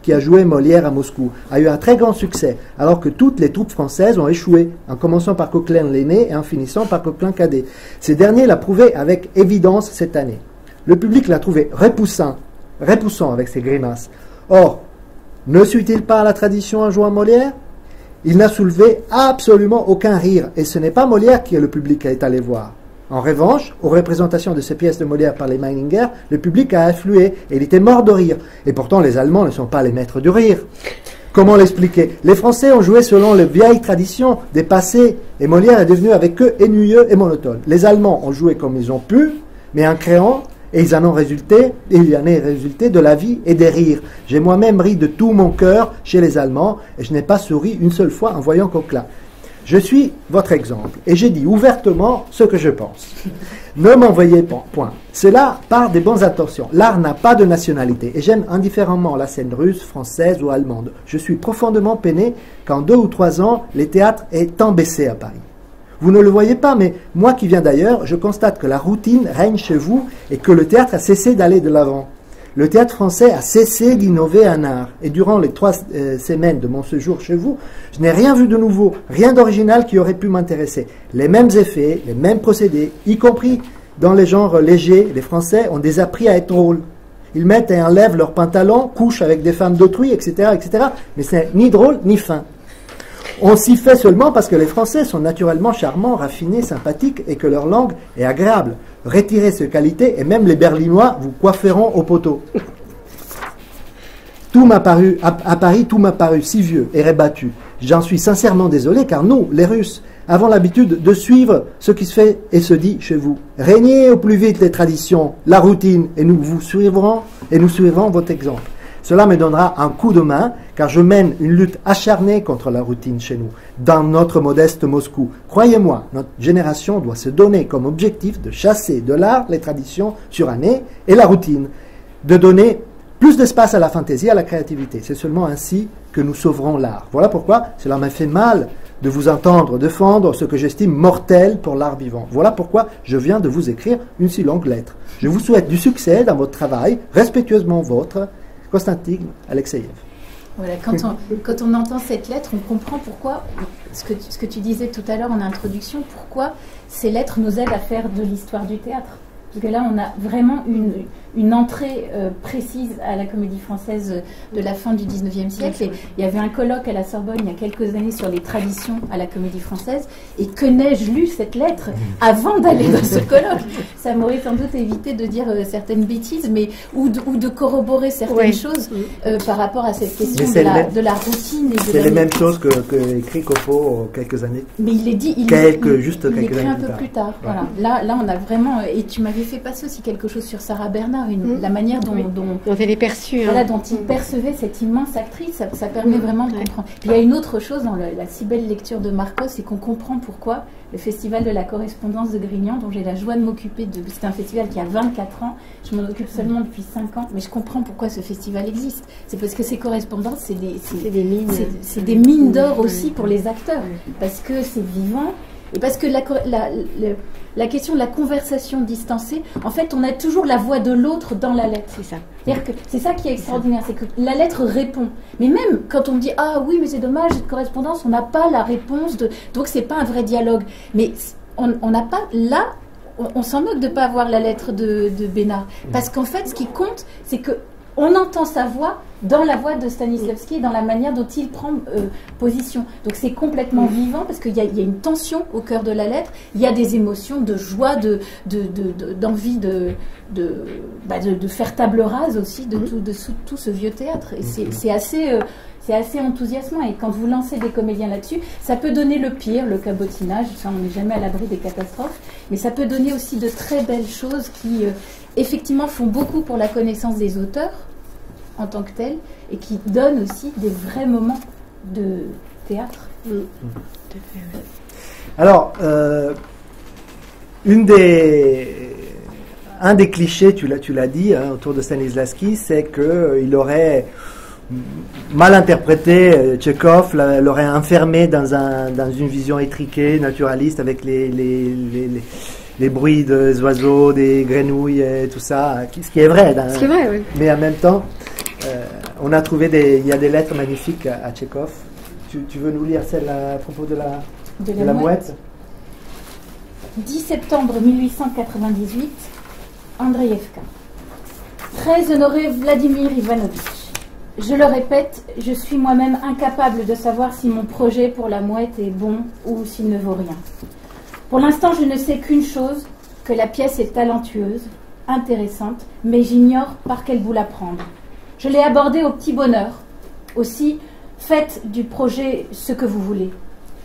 qui, a joué Molière à Moscou, a eu un très grand succès, alors que toutes les troupes françaises ont échoué, en commençant par Coquelin l'aîné et en finissant par Coquelin cadet. Ces derniers l'a prouvé avec évidence cette année. Le public l'a trouvé repoussant, repoussant avec ses grimaces. Or, ne suit-il pas la tradition en jouant Molière? Il n'a soulevé absolument aucun rire, et ce n'est pas Molière qui le public est allé voir. En revanche, aux représentations de ces pièces de Molière par les Meininger, le public a afflué, et il était mort de rire. Et pourtant, les Allemands ne sont pas les maîtres du rire. Comment l'expliquer? Les Français ont joué selon les vieilles traditions des passés, et Molière est devenu avec eux ennuyeux et monotone. Les Allemands ont joué comme ils ont pu, mais en créant et ils en ont résulté, et il y en est résulté de la vie et des rires. J'ai moi-même ri de tout mon cœur chez les Allemands, et je n'ai pas souri une seule fois en voyant Coquelin. Je suis votre exemple, et j'ai dit ouvertement ce que je pense. Ne m'envoyez point. Cela part des bonnes intentions. L'art n'a pas de nationalité, et j'aime indifféremment la scène russe, française ou allemande. Je suis profondément peiné qu'en deux ou trois ans, les théâtres aient tant baissé à Paris. Vous ne le voyez pas, mais moi qui viens d'ailleurs, je constate que la routine règne chez vous et que le théâtre a cessé d'aller de l'avant. Le théâtre français a cessé d'innover un art. Et durant les trois euh, semaines de mon séjour chez vous, je n'ai rien vu de nouveau, rien d'original qui aurait pu m'intéresser. Les mêmes effets, les mêmes procédés, y compris dans les genres légers, les Français ont désappris à être drôles. Ils mettent et enlèvent leurs pantalons, couchent avec des femmes d'autrui, etc., etc. Mais c'est ni drôle ni fin. On s'y fait seulement parce que les Français sont naturellement charmants, raffinés, sympathiques et que leur langue est agréable. Retirez ces qualités et même les Berlinois vous coifferont au poteau. Tout m'a paru, à, Paris, tout m'a paru si vieux et rébattu. J'en suis sincèrement désolé car nous, les Russes, avons l'habitude de suivre ce qui se fait et se dit chez vous. Régnez au plus vite les traditions, la routine et nous vous suivrons et nous suivrons votre exemple. Cela me donnera un coup de main, car je mène une lutte acharnée contre la routine chez nous, dans notre modeste Moscou. Croyez-moi, notre génération doit se donner comme objectif de chasser de l'art les traditions surannées et la routine, de donner plus d'espace à la fantaisie, à la créativité. C'est seulement ainsi que nous sauverons l'art. Voilà pourquoi cela m'a fait mal de vous entendre défendre ce que j'estime mortel pour l'art vivant. Voilà pourquoi je viens de vous écrire une si longue lettre. Je vous souhaite du succès dans votre travail, respectueusement vôtre, Konstantin Alexeyev. Voilà, quand, on, quand on entend cette lettre, on comprend pourquoi, ce que, ce que tu disais tout à l'heure en introduction, pourquoi ces lettres nous aident à faire de l'histoire du théâtre. Parce que là, on a vraiment une, une entrée euh, précise à la comédie française de la fin du 19e siècle. Et il y avait un colloque à la Sorbonne il y a quelques années sur les traditions à la comédie française. Et que n'ai-je lu cette lettre avant d'aller dans ce colloque? Ça m'aurait sans doute évité de dire euh, certaines bêtises, mais ou de, ou de corroborer certaines choses euh, par rapport à cette question de la, de la, routine. C'est les mêmes choses que, que écrit Copo quelques années. Mais il est dit, il, quelques, juste il, quelques écrit un années peu plus tard. Voilà. Là, là, on a vraiment. Et tu m'avais fait passer aussi quelque chose sur Sarah Bernard, une, la manière dont, dont, dont elle est perçue. Voilà, dont il percevait cette immense actrice. Ça, ça permet vraiment de comprendre. Puis il y a une autre chose dans le, la si belle lecture de Marcos, c'est qu'on comprend pourquoi le Festival de la correspondance de Grignan, dont j'ai la joie de m'occuper de. C'est un festival qui a 24 ans. Je m'en occupe seulement depuis 5 ans, mais je comprends pourquoi ce festival existe. C'est parce que ces correspondances, c'est des, des mines, c'est des mines d'or aussi pour les acteurs, parce que c'est vivant et parce que la, la, la, la, question de la conversation distancée, en fait, on a toujours la voix de l'autre dans la lettre. C'est ça. C'est-à-dire que c'est ça qui est extraordinaire, c'est que la lettre répond. Mais même quand on me dit ah oui, mais c'est dommage cette correspondance, on n'a pas la réponse de, donc c'est pas un vrai dialogue. Mais on n'a pas là. On, on s'en moque de ne pas avoir la lettre de, de Bénard. Parce qu'en fait, ce qui compte, c'est que on entend sa voix dans la voix de Stanislavski et dans la manière dont il prend euh, position. Donc c'est complètement vivant parce qu'il y, y, a une tension au cœur de la lettre, il y a des émotions de joie, de, d'envie de, de, bah de, de, faire table rase aussi de, tout, de tout ce vieux théâtre. Et c'est, assez... Euh, c'est assez enthousiasmant. Et quand vous lancez des comédiens là-dessus, ça peut donner le pire, le cabotinage, ça on n'est jamais à l'abri des catastrophes, mais ça peut donner aussi de très belles choses qui, euh, effectivement font beaucoup pour la connaissance des auteurs en tant que tels et qui donnent aussi des vrais moments de théâtre. Mmh. Alors, euh, une des, un des clichés, tu l'as, tu l'as dit, hein, autour de Stanislavski, c'est qu'il euh, aurait mal interprété euh, Tchekhov, l'aurait enfermé dans, un, dans une vision étriquée, naturaliste, avec les, les, les, les les bruits des oiseaux, des grenouilles et tout ça, ce qui est vrai. Dans, ce qui est vrai, oui. Mais en même temps, euh, on a trouvé des, il y a des lettres magnifiques à, à Tchekhov. Tu, tu, veux nous lire celle à, propos de la, de de la, la mouette. mouette? 10 septembre 1898, Andreevka. Très honoré Vladimir Ivanovitch, je le répète, je suis moi-même incapable de savoir si mon projet pour la mouette est bon ou s'il ne vaut rien. Pour l'instant, je ne sais qu'une chose, que la pièce est talentueuse, intéressante, mais j'ignore par quel bout la prendre. Je l'ai abordée au petit bonheur. Aussi, faites du projet ce que vous voulez.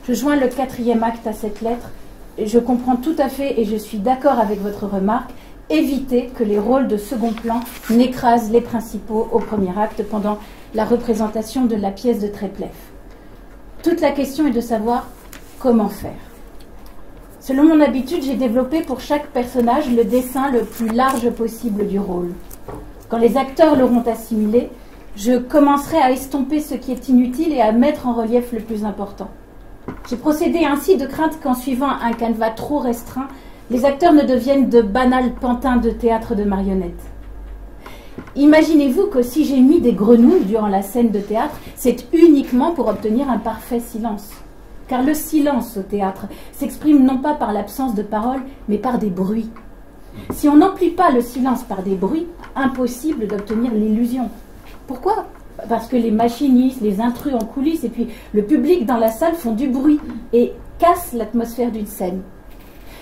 Je joins le quatrième acte à cette lettre. Je comprends tout à fait et je suis d'accord avec votre remarque. Évitez que les rôles de second plan n'écrasent les principaux au premier acte pendant la représentation de la pièce de Treplev. Toute la question est de savoir comment faire. Selon mon habitude, j'ai développé pour chaque personnage le dessin le plus large possible du rôle. Quand les acteurs l'auront assimilé, je commencerai à estomper ce qui est inutile et à mettre en relief le plus important. J'ai procédé ainsi de crainte qu'en suivant un canevas trop restreint, les acteurs ne deviennent de banals pantins de théâtre de marionnettes. Imaginez-vous que si j'ai mis des grenouilles durant la scène de théâtre, c'est uniquement pour obtenir un parfait silence. Car le silence au théâtre s'exprime non pas par l'absence de paroles, mais par des bruits. Si on n'emplit pas le silence par des bruits, impossible d'obtenir l'illusion. Pourquoi? Parce que les machinistes, les intrus en coulisses et puis le public dans la salle font du bruit et cassent l'atmosphère d'une scène.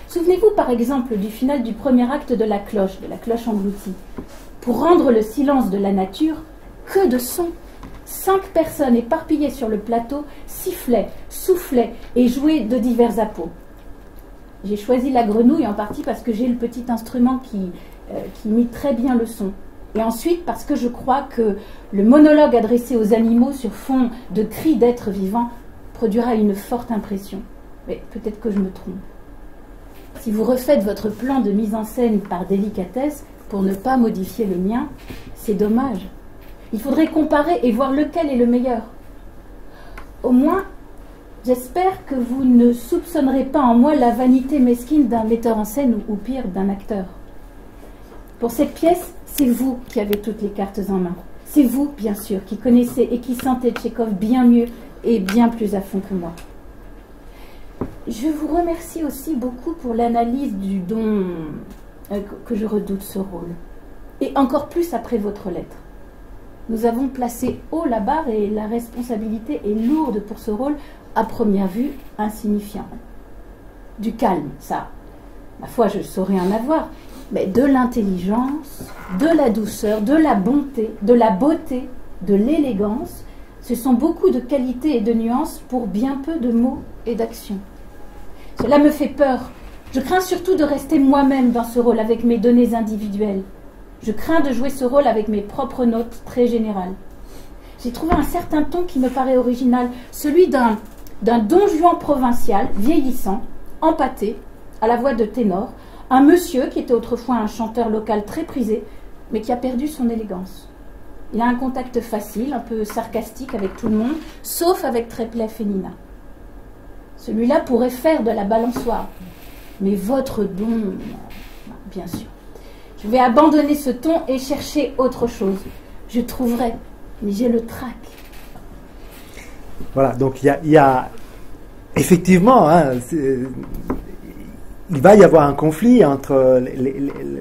Souvenez-vous par exemple du final du premier acte de la cloche, de la cloche engloutie. Pour rendre le silence de la nature, que de sons Cinq personnes éparpillées sur le plateau sifflaient, soufflaient et jouaient de divers appos. J'ai choisi la grenouille en partie parce que j'ai le petit instrument qui, euh, qui imite très bien le son. Et ensuite parce que je crois que le monologue adressé aux animaux sur fond de cris d'êtres vivants produira une forte impression. Mais peut-être que je me trompe. Si vous refaites votre plan de mise en scène par délicatesse pour ne pas modifier le mien, c'est dommage. Il faudrait comparer et voir lequel est le meilleur. Au moins, j'espère que vous ne soupçonnerez pas en moi la vanité mesquine d'un metteur en scène ou, pire d'un acteur. Pour cette pièce, c'est vous qui avez toutes les cartes en main. C'est vous, bien sûr, qui connaissez et qui sentez Tchekhov bien mieux et bien plus à fond que moi. Je vous remercie aussi beaucoup pour l'analyse du don euh, que je redoute ce rôle. et encore plus après votre lettre. Nous avons placé haut la barre et la responsabilité est lourde pour ce rôle, à première vue, insignifiant. Du calme, ça, ma foi, je saurais en avoir, mais de l'intelligence, de la douceur, de la bonté, de la beauté, de l'élégance, ce sont beaucoup de qualités et de nuances pour bien peu de mots et d'actions. Cela me fait peur. Je crains surtout de rester moi-même dans ce rôle avec mes données individuelles. Je crains de jouer ce rôle avec mes propres notes très générales. J'ai trouvé un certain ton qui me paraît original, celui d'un, don Juan provincial, vieillissant, empâté, à la voix de ténor, un monsieur qui était autrefois un chanteur local très prisé, mais qui a perdu son élégance. Il a un contact facile, un peu sarcastique avec tout le monde, sauf avec Treplet Fénina. Celui-là pourrait faire de la balançoire, mais votre don, bien sûr. Je vais abandonner ce ton et chercher autre chose. Je trouverai, mais j'ai le trac. Voilà, donc il y, a, effectivement, hein, il va y avoir un conflit entre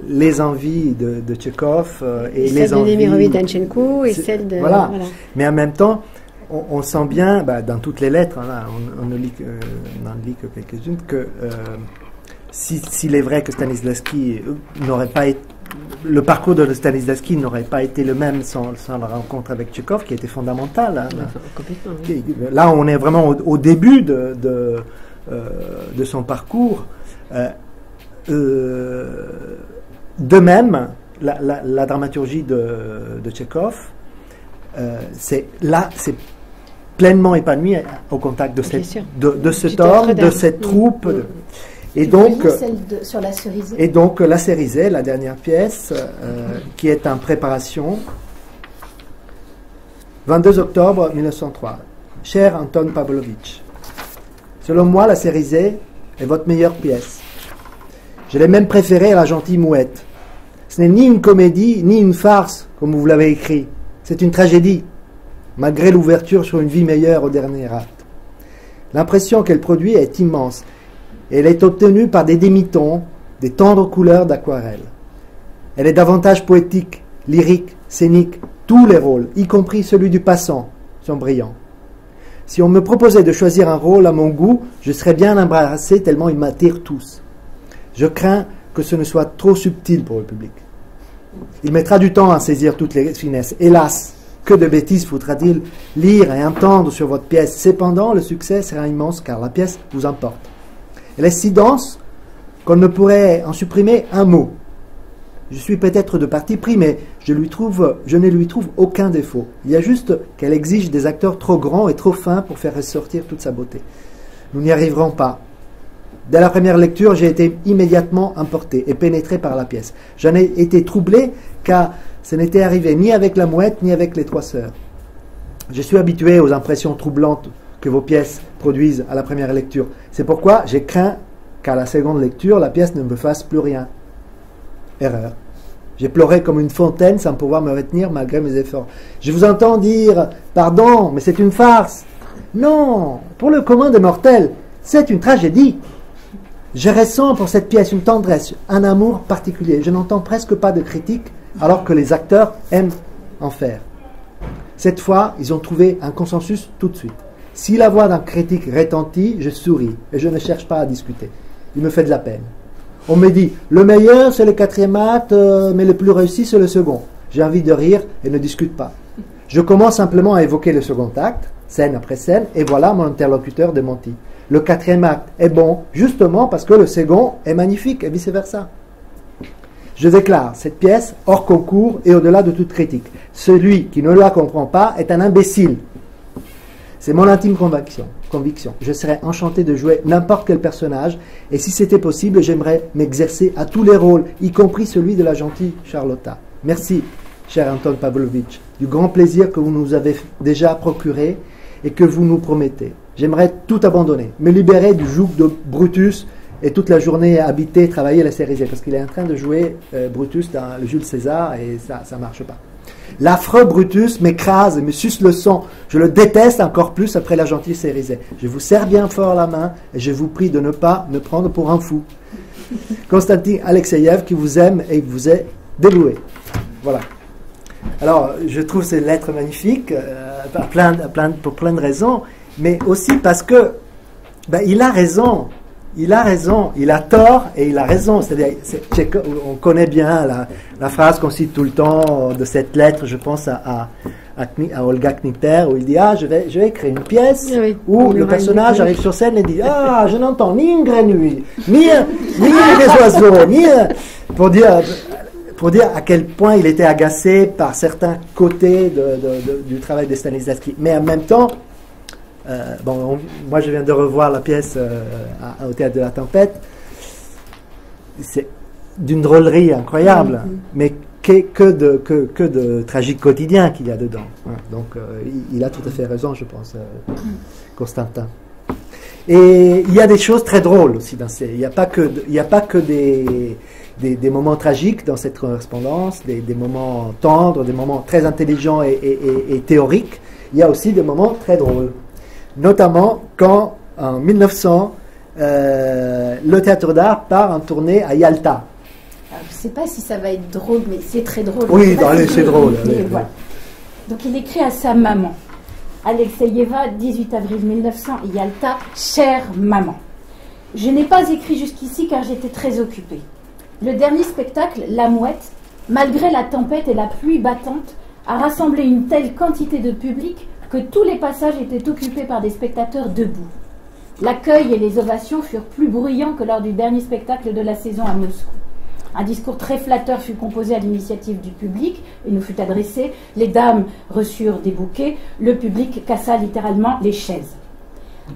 les, envies de, de Tchekhov euh, et, les envies de Danchenko et celle de voilà. Mais en même temps, on, sent bien, bah, dans toutes les lettres, hein, on, ne lit que, n'en lit que quelques-unes, que euh, s'il est vrai que Stanislavski n'aurait pas été le parcours de Stanislavski n'aurait pas été le même sans, sans, la rencontre avec Tchekhov, qui était fondamental. Hein. Là, on est vraiment au, début de, de, euh, de son parcours. Euh, euh, de même, la, dramaturgie de, de Tchekhov, c'est là, c'est pleinement épanoui au contact de, cette, de, cet homme, de cette troupe. Et donc, sur la et donc la Cérisée, la dernière pièce, qui est en préparation. 22 octobre 1903. Cher Anton Pavlovitch, selon moi, la Cérisée est votre meilleure pièce. Je l'ai même préférée à la gentille mouette. Ce n'est ni une comédie, ni une farce, comme vous l'avez écrit. C'est une tragédie, malgré l'ouverture sur une vie meilleure au dernier acte. L'impression qu'elle produit est immense, elle est obtenue par des demi-tons, des tendres couleurs d'aquarelle. Elle est davantage poétique, lyrique, scénique, tous les rôles, y compris celui du passant, sont brillants. Si on me proposait de choisir un rôle à mon goût, je serais bien embarrassé tellement ils m'attirent tous. Je crains que ce ne soit trop subtil pour le public. Il mettra du temps à saisir toutes les finesses. Hélas, que de bêtises faudra-t-il lire et entendre sur votre pièce Cependant, le succès sera immense car la pièce vous emporte. Elle est si dense qu'on ne pourrait en supprimer un mot. Je suis peut-être de parti pris, mais je, ne lui trouve aucun défaut. Il y a juste qu'elle exige des acteurs trop grands et trop fins pour faire ressortir toute sa beauté. Nous n'y arriverons pas. Dès la première lecture, j'ai été immédiatement emporté et pénétré par la pièce. J'en ai été troublé car ce n'était arrivé ni avec la mouette ni avec les trois sœurs. Je suis habitué aux impressions troublantes que vos pièces produisent à la première lecture. C'est pourquoi j'ai craint qu'à la seconde lecture, la pièce ne me fasse plus rien. Erreur. J'ai pleuré comme une fontaine sans pouvoir me retenir malgré mes efforts. Je vous entends dire Pardon, mais c'est une farce. Non, pour le commun des mortels, c'est une tragédie. Je ressens pour cette pièce une tendresse, un amour particulier. Je n'entends presque pas de critique, alors que les acteurs aiment en faire. Cette fois, ils ont trouvé un consensus tout de suite. Si la voix d'un critique retentit, je souris et je ne cherche pas à discuter. Il me fait de la peine. On me dit, le meilleur c'est le quatrième acte, euh, mais le plus réussi c'est le second. J'ai envie de rire et ne discute pas. Je commence simplement à évoquer le second acte, scène après scène, et voilà mon interlocuteur démenti. Le quatrième acte est bon justement parce que le second est magnifique et vice-versa. Je déclare cette pièce hors concours et au-delà de toute critique. Celui qui ne la comprend pas est un imbécile. C'est mon intime conviction. conviction. Je serais enchanté de jouer n'importe quel personnage et si c'était possible, j'aimerais m'exercer à tous les rôles, y compris celui de la gentille Charlotta. Merci, cher Anton Pavlovitch, du grand plaisir que vous nous avez déjà procuré et que vous nous promettez. J'aimerais tout abandonner, me libérer du joug de Brutus et toute la journée habiter, travailler la série parce qu'il est en train de jouer euh, Brutus dans le Jules César et ça ne marche pas. L'affreux Brutus m'écrase et me suce le sang. Je le déteste encore plus après la gentille Cérisée. Je vous serre bien fort la main et je vous prie de ne pas me prendre pour un fou. Konstantin Alexeyev qui vous aime et vous est dévoué. Voilà. Alors, je trouve ces lettres magnifiques euh, à plein, à plein- pour plein de raisons, mais aussi parce que ben, il a raison. Il a raison, il a tort et il a raison. C'est-à-dire, on connaît bien la, la phrase qu'on cite tout le temps de cette lettre, je pense à, à, à Kni- à Olga Knipper, où il dit Ah, je vais, je vais écrire une pièce oui. où le personnage arrive sur scène et dit Ah, je n'entends ni une grenouille, ni, un- ni des oiseaux, ni. un- Pour dire, pour dire à quel point il était agacé par certains côtés de- de- de- du travail de Stanislavski. Mais en même temps, euh, bon, on- moi je viens de revoir la pièce euh, à- au théâtre de la Tempête. C'est d'une drôlerie incroyable, mais que, que de, que, que de tragique quotidien qu'il y a dedans. hein. Donc euh, il, il a tout à fait raison, je pense, euh, Constantin. Et il y a des choses très drôles aussi dans ces. Il n'y a pas que, de- il n'y a pas que des, des, des moments tragiques dans cette correspondance, des, des moments tendres, des moments très intelligents et, et- et- et théoriques. Il y a aussi des moments très drôles. Notamment quand, en 1900, euh, le théâtre d'art part en tournée à Yalta. Alors, je ne sais pas si ça va être drôle, mais c'est très drôle. Oui, c'est drôle, mais allez, voilà. Donc il écrit à sa maman. Alexeyeva, 18 avril 1900, Yalta, chère maman. Je n'ai pas écrit jusqu'ici car j'étais très occupée. Le dernier spectacle, La Mouette, malgré la tempête et la pluie battante, a rassemblé une telle quantité de public que tous les passages étaient occupés par des spectateurs debout. L'accueil et les ovations furent plus bruyants que lors du dernier spectacle de la saison à Moscou. Un discours très flatteur fut composé à l'initiative du public et nous fut adressé. Les dames reçurent des bouquets, le public cassa littéralement les chaises.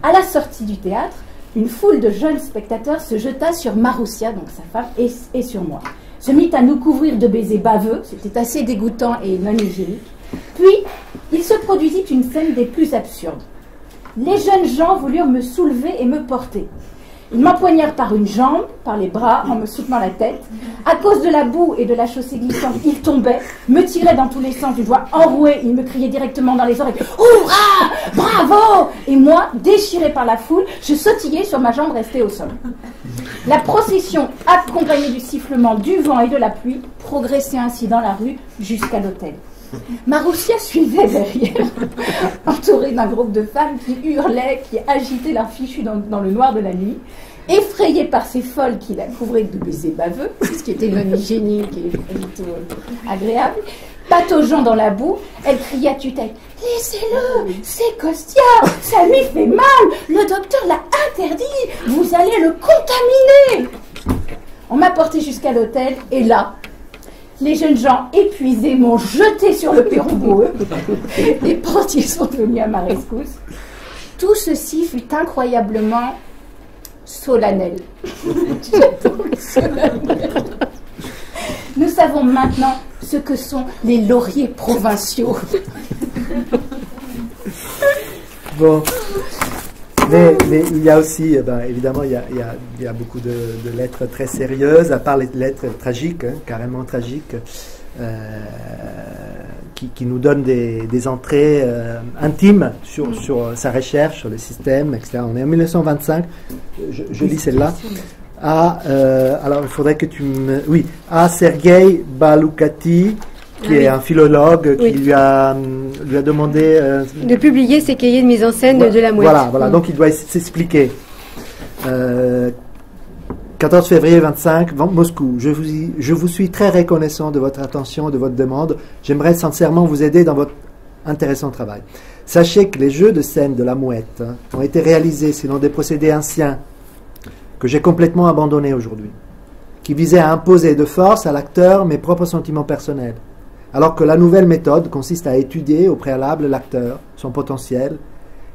À la sortie du théâtre, une foule de jeunes spectateurs se jeta sur Maroussia, donc sa femme, et, sur moi. Se mit à nous couvrir de baisers baveux, c'était assez dégoûtant et non. Puis, il se produisit une scène des plus absurdes. Les jeunes gens voulurent me soulever et me porter. Ils m'empoignèrent par une jambe, par les bras, en me soutenant la tête. À cause de la boue et de la chaussée glissante, ils tombaient, me tiraient dans tous les sens d'une voix enrouée. Ils me criaient directement dans les oreilles Hurrah Bravo Et moi, déchirée par la foule, je sautillais sur ma jambe restée au sol. La procession, accompagnée du sifflement du vent et de la pluie, progressait ainsi dans la rue jusqu'à l'hôtel. Maroussia suivait derrière, entourée d'un groupe de femmes qui hurlaient, qui agitaient leurs fichus dans, le noir de la nuit. Effrayée par ces folles qui la couvraient de baisers baveux, ce qui était non hygiénique et pas du tout euh, agréable, pataugeant dans la boue, elle cria tue-tête Laissez-le, c'est Kostia, ça lui fait mal, le docteur l'a interdit, vous allez le contaminer. On m'a porté jusqu'à l'hôtel et là, les jeunes gens épuisés m'ont jeté sur le perron boueux. Les portiers sont venus à ma rescousse. Tout ceci fut incroyablement solennel. Solennel. Nous savons maintenant ce que sont les lauriers provinciaux. Bon. Mais, mais il y a aussi, eh ben, évidemment, il y a, il y a- il y a beaucoup de, de lettres très sérieuses, à part les lettres tragiques, hein, carrément tragiques, euh, qui, qui nous donnent des, des entrées euh, intimes sur, sur sa recherche, sur le système, etc. On est en 1925, je, je lis celle-là. À, euh, alors il faudrait que tu me. Oui, à Sergei Baloukati, qui Ah oui. est un philologue, qui lui, a, hum, lui a demandé. euh, De publier ses cahiers de mise en scène voilà, de la mouette. Voilà, voilà. Mm. donc il doit s'expliquer. Euh, 14 février 25, Van- Moscou. Je vous, y- je vous suis très reconnaissant de votre attention, de votre demande. J'aimerais sincèrement vous aider dans votre intéressant travail. Sachez que les jeux de scène de la mouette hein, ont été réalisés selon des procédés anciens que j'ai complètement abandonnés aujourd'hui, qui visaient à imposer de force à l'acteur mes propres sentiments personnels, alors que la nouvelle méthode consiste à étudier au préalable l'acteur, son potentiel,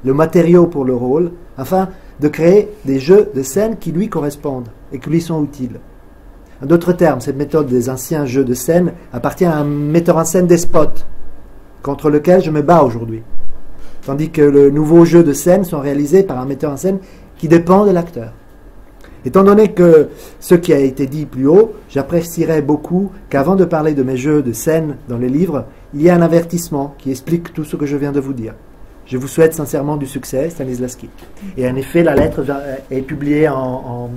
le matériau pour le rôle, afin de créer des jeux de scène qui lui correspondent et qui lui sont utiles. En d'autres termes, cette méthode des anciens jeux de scène appartient à un metteur en scène despote, contre lequel je me bats aujourd'hui. Tandis que le nouveau jeu de scène sont réalisés par un metteur en scène qui dépend de l'acteur. Étant donné que ce qui a été dit plus haut, j'apprécierais beaucoup qu'avant de parler de mes jeux de scène dans les livres, il y ait un avertissement qui explique tout ce que je viens de vous dire. Je vous souhaite sincèrement du succès, Stanislavski. Et en effet, la lettre va- est publiée en, en,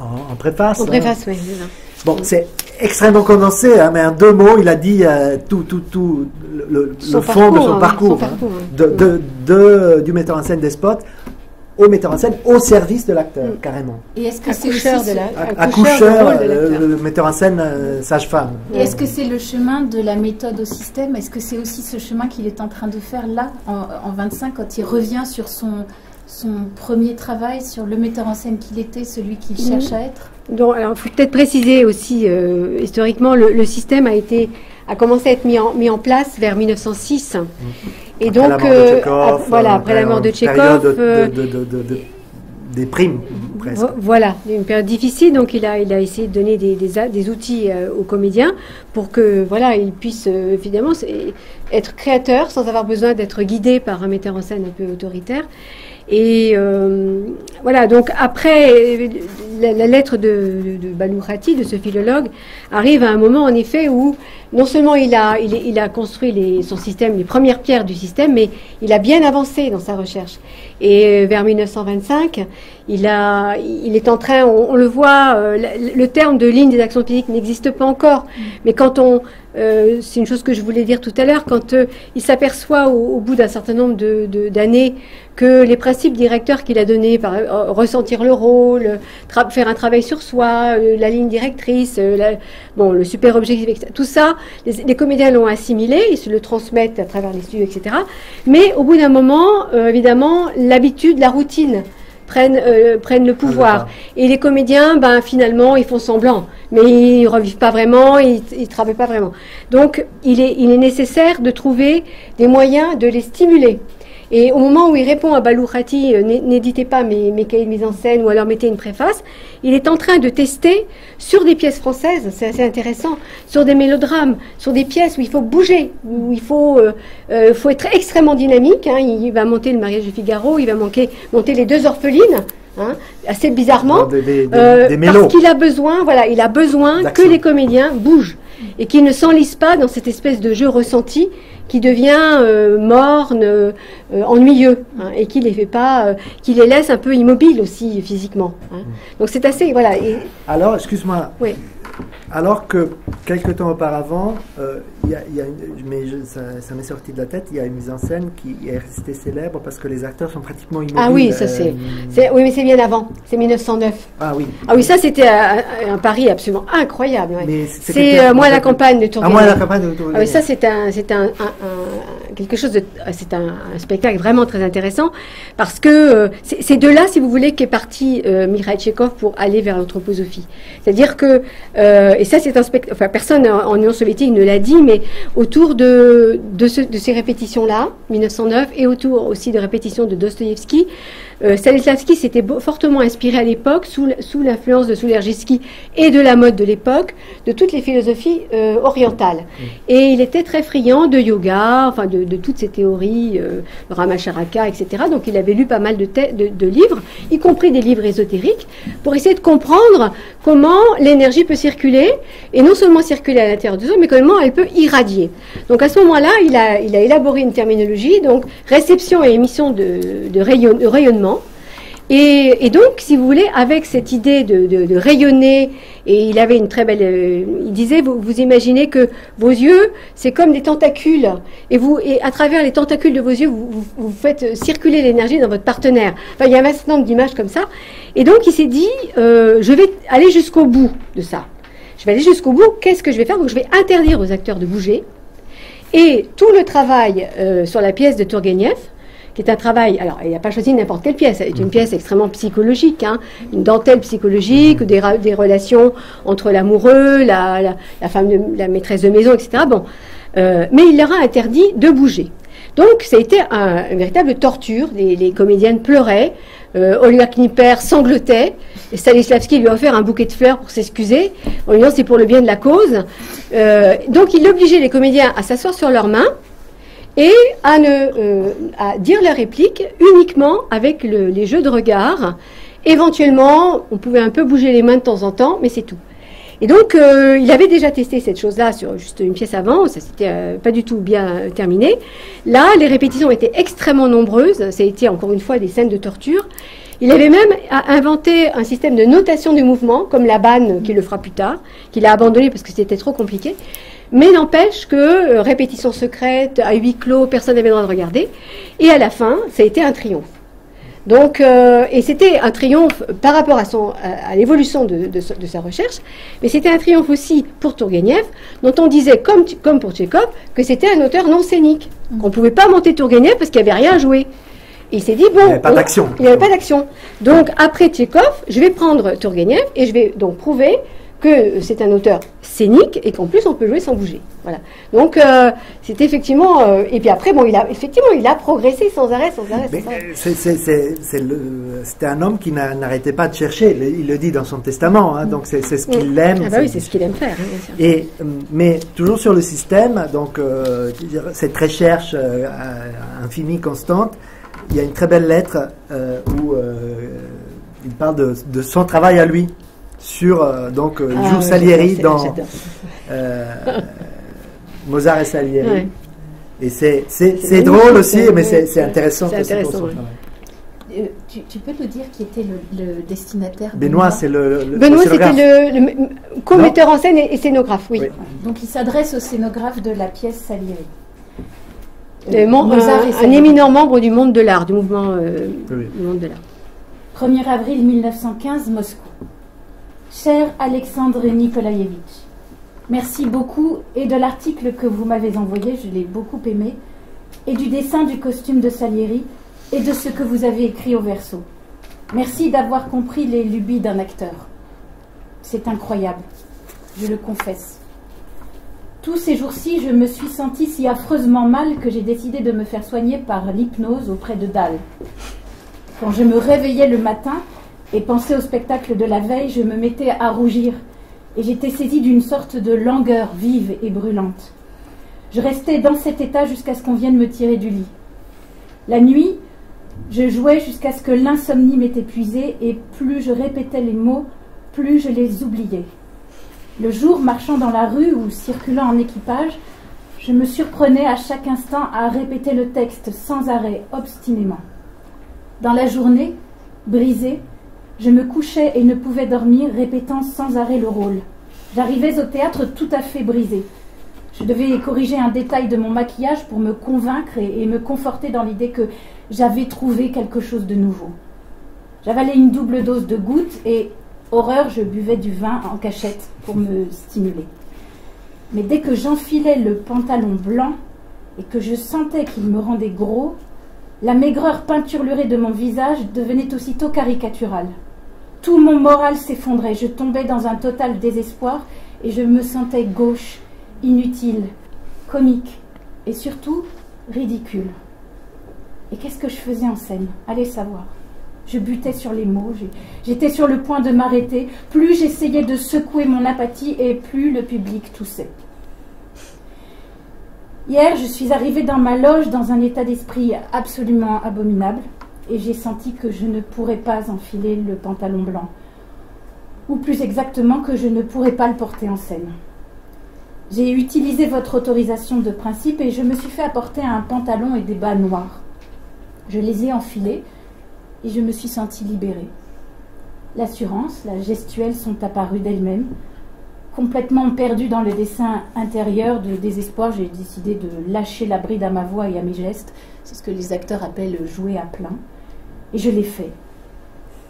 en- en préface. En hein. préface, oui. Bon, c'est extrêmement condensé, hein, mais en deux mots, il a dit euh, tout, tout, tout le, le fond de son hein, parcours, son hein, parcours, hein. de, de- de- du metteur en scène despote au metteur en scène au service de l'acteur, Mm. carrément. Et est-ce que c'est aussi Accoucheur de la, accoucheur de euh, le metteur en scène euh, sage-femme. Et est-ce que c'est le chemin de la méthode au système? Est-ce que c'est aussi ce chemin qu'il est en train de faire là, en, en 25, quand il revient sur son, son premier travail, sur le metteur en scène qu'il était, celui qu'il Mhm. cherche à être? Donc, alors, il faut peut-être préciser aussi, euh, historiquement, le, le système a été a commencé à être mis en, mis en place vers 1906. Et Après donc, la voilà, après la mort de euh, de- de- de- de- des primes, presque. Vo- Voilà, une période difficile, donc il a, il a essayé de donner des, des, des outils euh, aux comédiens pour que voilà, ils puissent euh, évidemment c'est- être créateurs sans avoir besoin d'être guidés par un metteur en scène un peu autoritaire. Et euh, voilà, donc après la, lettre de, de, de de ce philologue, arrive à un moment en effet où non seulement il a, il, il a construit les, son système, les premières pierres du système, mais il a bien avancé dans sa recherche. Et euh, vers 1925, il, a, il est en train, on, on le voit, euh, le, terme de ligne des actions physiques n'existe pas encore, mais quand on, euh, c'est une chose que je voulais dire tout à l'heure, quand euh, il s'aperçoit au, au bout d'un certain nombre de- de- d'années que les principes directeurs qu'il a donnés, par euh, ressentir le rôle, faire un travail sur soi, la ligne directrice, la- bon, le super objectif, etc. Tout ça, les, les comédiens l'ont assimilé, ils se le transmettent à travers les studios, etc. Mais au bout d'un moment, évidemment, l'habitude, la routine prennent, euh, prennent le pouvoir. Et les comédiens, ben, finalement, ils font semblant. Mais ils revivent pas vraiment, ils ne travaillent pas vraiment. Donc, il est, il est nécessaire de trouver des moyens de les stimuler. Et au moment où il répond à Balourati, euh, n'é- n'éditez pas mes, mes cahiers de mise en scène ou alors mettez une préface, il est en train de tester sur des pièces françaises, c'est assez intéressant, sur des mélodrames, sur des pièces où il faut bouger, où il faut, euh, euh, être extrêmement dynamique. hein. Il va monter le mariage de Figaro, il va manquer, monter les deux orphelines, hein, assez bizarrement. Des, des, des- Euh, parce qu'il a besoin, voilà, il a besoin que les comédiens bougent et qu'ils ne s'enlisent pas dans cette espèce de jeu ressenti qui devient euh, morne, euh, euh, ennuyeux, hein, et qui les fait pas, euh, qui les laisse un peu immobiles aussi physiquement. hein. Donc c'est assez, voilà. Et, Alors, excuse-moi, oui. Alors que quelques temps auparavant, euh, il y a, il y a une- mais je- ça, ça m'est sorti de la tête, il y a une mise en scène qui est restée célèbre parce que les acteurs sont pratiquement immobiles. Ah oui, ça euh, c'est, oui, mais c'est bien avant, c'est 1909. Ah oui. Ah oui, ça c'était un, un pari absolument incroyable. ouais. Mais c'est- euh, moi à la campagne de Ah, Tourguenieff. moi, la campagne de Ah oui, ça c'est un, c'est un, quelque chose de, c'est un, spectacle vraiment très intéressant parce que euh, c'est de là, si vous voulez, qu'est parti Mikhail Tchekhov pour aller vers l'anthroposophie. C'est-à-dire que, euh, et ça c'est un spectacle, enfin personne en, Union soviétique ne l'a dit, mais autour de, de ces répétitions-là, 1909, et autour aussi de répétitions de Dostoïevski, euh, Stanislavski s'était fortement inspiré à l'époque, sous, l'influence de Soulergiski et de la mode de l'époque, de toutes les philosophies euh, orientales. Et il était très friand de yoga, enfin de, de toutes ces théories, euh, Ramacharaka, etc. Donc il avait lu pas mal de, te- de, de livres, y compris des livres ésotériques, pour essayer de comprendre comment l'énergie peut circuler, et non seulement circuler à l'intérieur du homme, mais comment elle peut irradier. Donc à ce moment-là, il a, il a élaboré une terminologie, donc réception et émission de, de, rayon- de rayonnement. Et, donc, si vous voulez, avec cette idée de, rayonner, et il avait une très belle, euh, il disait, vous, imaginez que vos yeux, c'est comme des tentacules, et vous, et à travers les tentacules de vos yeux, vous, faites euh, circuler l'énergie dans votre partenaire. Enfin, il y a un certain nombre d'images comme ça. Et donc, il s'est dit, euh, je vais aller jusqu'au bout de ça. Je vais aller jusqu'au bout. Qu'est-ce que je vais faire? Donc, je vais interdire aux acteurs de bouger. Et tout le travail sur la pièce de Turgenev, qui est un travail, alors il n'a pas choisi n'importe quelle pièce, c'est une pièce extrêmement psychologique, hein, une dentelle psychologique, des, relations entre l'amoureux, la, la, la femme, de, la maîtresse de maison, etc. Bon, Euh, mais il leur a interdit de bouger. Donc ça a été un- une véritable torture, les, les comédiennes pleuraient, euh, Olga Knipper sanglotait, et Stanislavski lui a offert un bouquet de fleurs pour s'excuser, en lui disant c'est pour le bien de la cause. Euh, donc il obligeait les comédiens à s'asseoir sur leurs mains, et euh, à dire la réplique uniquement avec le- les jeux de regard. Éventuellement, on pouvait un peu bouger les mains de temps en temps, mais c'est tout. Et donc, euh, il avait déjà testé cette chose-là sur juste une pièce avant, ça s'était euh, pas du tout bien terminé. Là, les répétitions étaient extrêmement nombreuses, ça a été encore une fois des scènes de torture. Il avait même inventé un système de notation du mouvement, comme la banne qui le fera plus tard, qu'il a abandonné parce que c'était trop compliqué. Mais n'empêche que euh, répétition secrète, à huis clos, personne n'avait le droit de regarder. Et à la fin, ça a été un triomphe. Donc, euh, et c'était un triomphe par rapport à, son, à, l'évolution de, sa recherche, mais c'était un triomphe aussi pour Tourgueniev, dont on disait, comme, comme pour Tchékov, que c'était un auteur non scénique, qu'on ne pouvait pas monter Tourgueniev parce qu'il n'y avait rien à jouer. Et il s'est dit, bon. Il n'y avait pas d'action. Il n'y avait pas d'action. Donc, après Tchékov, je vais prendre Tourgueniev et je vais donc prouver que c'est un auteur scénique et qu'en plus on peut jouer sans bouger. Voilà. Donc euh, c'est effectivement euh, et puis après bon il a effectivement il a progressé sans arrêt sans arrêt. C'était un homme qui n'arrêtait pas de chercher. Il le dit dans son testament. Hein, donc c'est ce qu'il aime. Ah bah oui c'est ce qu'il aime faire. et euh, mais toujours sur le système donc cette recherche infinie constante. Il y a une très belle lettre où il parle de, de son travail à lui sur euh, donc euh, ah, Salieri dans euh, Mozart et Salieri. Et c'est drôle aussi, mais c'est intéressant. intéressant tu, tu, peux nous dire qui était le, destinataire Benoît, c'est le, Benoît, c'était le, co-metteur en scène et, scénographe, oui. Donc il s'adresse au scénographe de la pièce Salieri. un, un, éminent membre du monde de l'art, du mouvement du monde de l'art. 1er avril 1915, Moscou. Cher Alexandre Nikolaïevitch, merci beaucoup et de l'article que vous m'avez envoyé, je l'ai beaucoup aimé, et du dessin du costume de Salieri et de ce que vous avez écrit au verso. Merci d'avoir compris les lubies d'un acteur. C'est incroyable, je le confesse. Tous ces jours-ci, je me suis sentie si affreusement mal que j'ai décidé de me faire soigner par l'hypnose auprès de Dahl. Quand je me réveillais le matin, et penser au spectacle de la veille, je me mettais à rougir, et j'étais saisie d'une sorte de langueur vive et brûlante. Je restais dans cet état jusqu'à ce qu'on vienne me tirer du lit. La nuit, je jouais jusqu'à ce que l'insomnie m'ait épuisée, et plus je répétais les mots, plus je les oubliais. Le jour, marchant dans la rue ou circulant en équipage, je me surprenais à chaque instant à répéter le texte sans arrêt, obstinément. Dans la journée, brisée, je me couchais et ne pouvais dormir, répétant sans arrêt le rôle. J'arrivais au théâtre tout à fait brisé. Je devais corriger un détail de mon maquillage pour me convaincre et, me conforter dans l'idée que j'avais trouvé quelque chose de nouveau. J'avalais une double dose de gouttes et, horreur, je buvais du vin en cachette pour me stimuler. Mais dès que j'enfilais le pantalon blanc et que je sentais qu'il me rendait gros, la maigreur peinturlurée de mon visage devenait aussitôt caricaturale. Tout mon moral s'effondrait, je tombais dans un total désespoir et je me sentais gauche, inutile, comique et surtout ridicule. Et qu'est-ce que je faisais en scène? Allez savoir. Je butais sur les mots, j'étais sur le point de m'arrêter. Plus j'essayais de secouer mon apathie et plus le public toussait. Hier, je suis arrivée dans ma loge dans un état d'esprit absolument abominable et j'ai senti que je ne pourrais pas enfiler le pantalon blanc, ou plus exactement que je ne pourrais pas le porter en scène. J'ai utilisé votre autorisation de principe et je me suis fait apporter un pantalon et des bas noirs. Je les ai enfilés et je me suis sentie libérée. L'assurance, la gestuelle sont apparues d'elles-mêmes. Complètement perdue dans le dessin intérieur de désespoir, j'ai décidé de lâcher la bride à ma voix et à mes gestes. C'est ce que les acteurs appellent jouer à plein. Et je l'ai fait.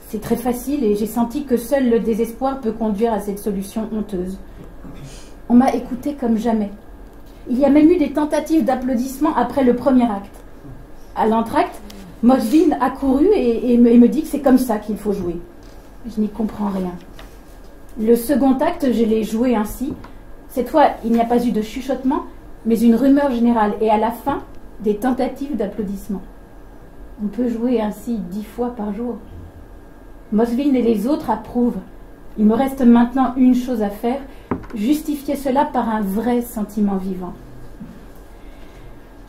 C'est très facile et j'ai senti que seul le désespoir peut conduire à cette solution honteuse. On m'a écouté comme jamais. Il y a même eu des tentatives d'applaudissements après le premier acte. À l'entracte, Mosvin a couru et, me, et me dit que c'est comme ça qu'il faut jouer. Je n'y comprends rien. Le second acte, je l'ai joué ainsi. Cette fois, il n'y a pas eu de chuchotement, mais une rumeur générale. Et à la fin, des tentatives d'applaudissements. On peut jouer ainsi dix fois par jour. Moslin et les autres approuvent. Il me reste maintenant une chose à faire, justifier cela par un vrai sentiment vivant.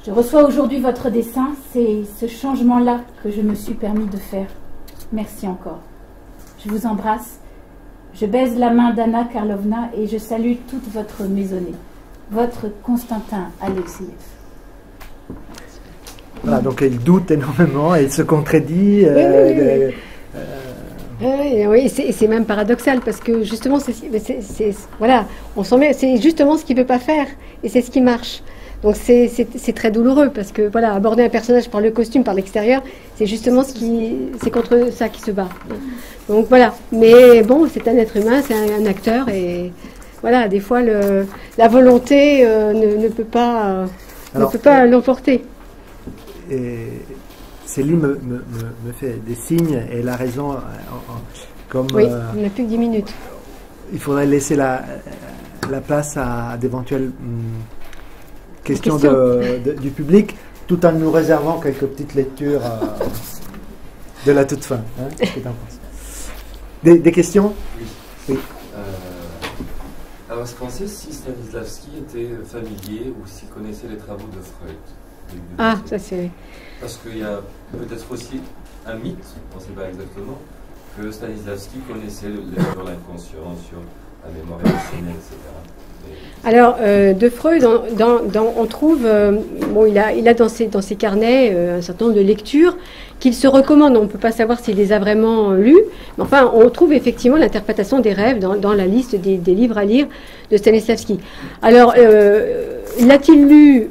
Je reçois aujourd'hui votre dessin, c'est ce changement-là que je me suis permis de faire. Merci encore. Je vous embrasse, je baise la main d'Anna Karlovna et je salue toute votre maisonnée. Votre Constantin Alexiev. Voilà, donc il doute énormément, il se contredit. Euh, Ouais, oui, et c'est même paradoxal parce que justement, c'est voilà, on c'est justement ce qu'il ne veut pas faire et c'est ce qui marche. Donc c'est très douloureux parce que voilà, aborder un personnage par le costume, par l'extérieur, c'est justement ce qui, c'est contre ça qui se bat. Donc voilà. Mais bon, c'est un être humain, c'est un, acteur et voilà, des fois le, la volonté euh, ne, peut pas, ne peut pas l'emporter. Céline me, me, me, fait des signes et la raison, comme oui, euh, on n'a plus que 10 minutes. Il faudrait laisser la, la place à d'éventuelles. Hum, question, de, du public, tout en nous réservant quelques petites lectures euh, de la toute fin. Hein, des, des, questions? Oui. Euh, alors, est-ce qu'on sait si Stanislavski était familier ou s'il connaissait les travaux de Freud? Ah, ça c'est. Parce qu'il y a peut-être aussi un mythe, on ne sait pas exactement, que Stanislavski connaissait sur l'inconscient, sur la mémoire émotionnelle, etc. Alors, euh, de Freud, on trouve, euh, bon, il a, il a dans, ses, dans ses carnets euh, un certain nombre de lectures qu'il se recommande. On ne peut pas savoir s'il les a vraiment lus, mais enfin, on trouve effectivement l'interprétation des rêves dans, la liste des, livres à lire de Stanislavski. Alors, l'a-t-il lu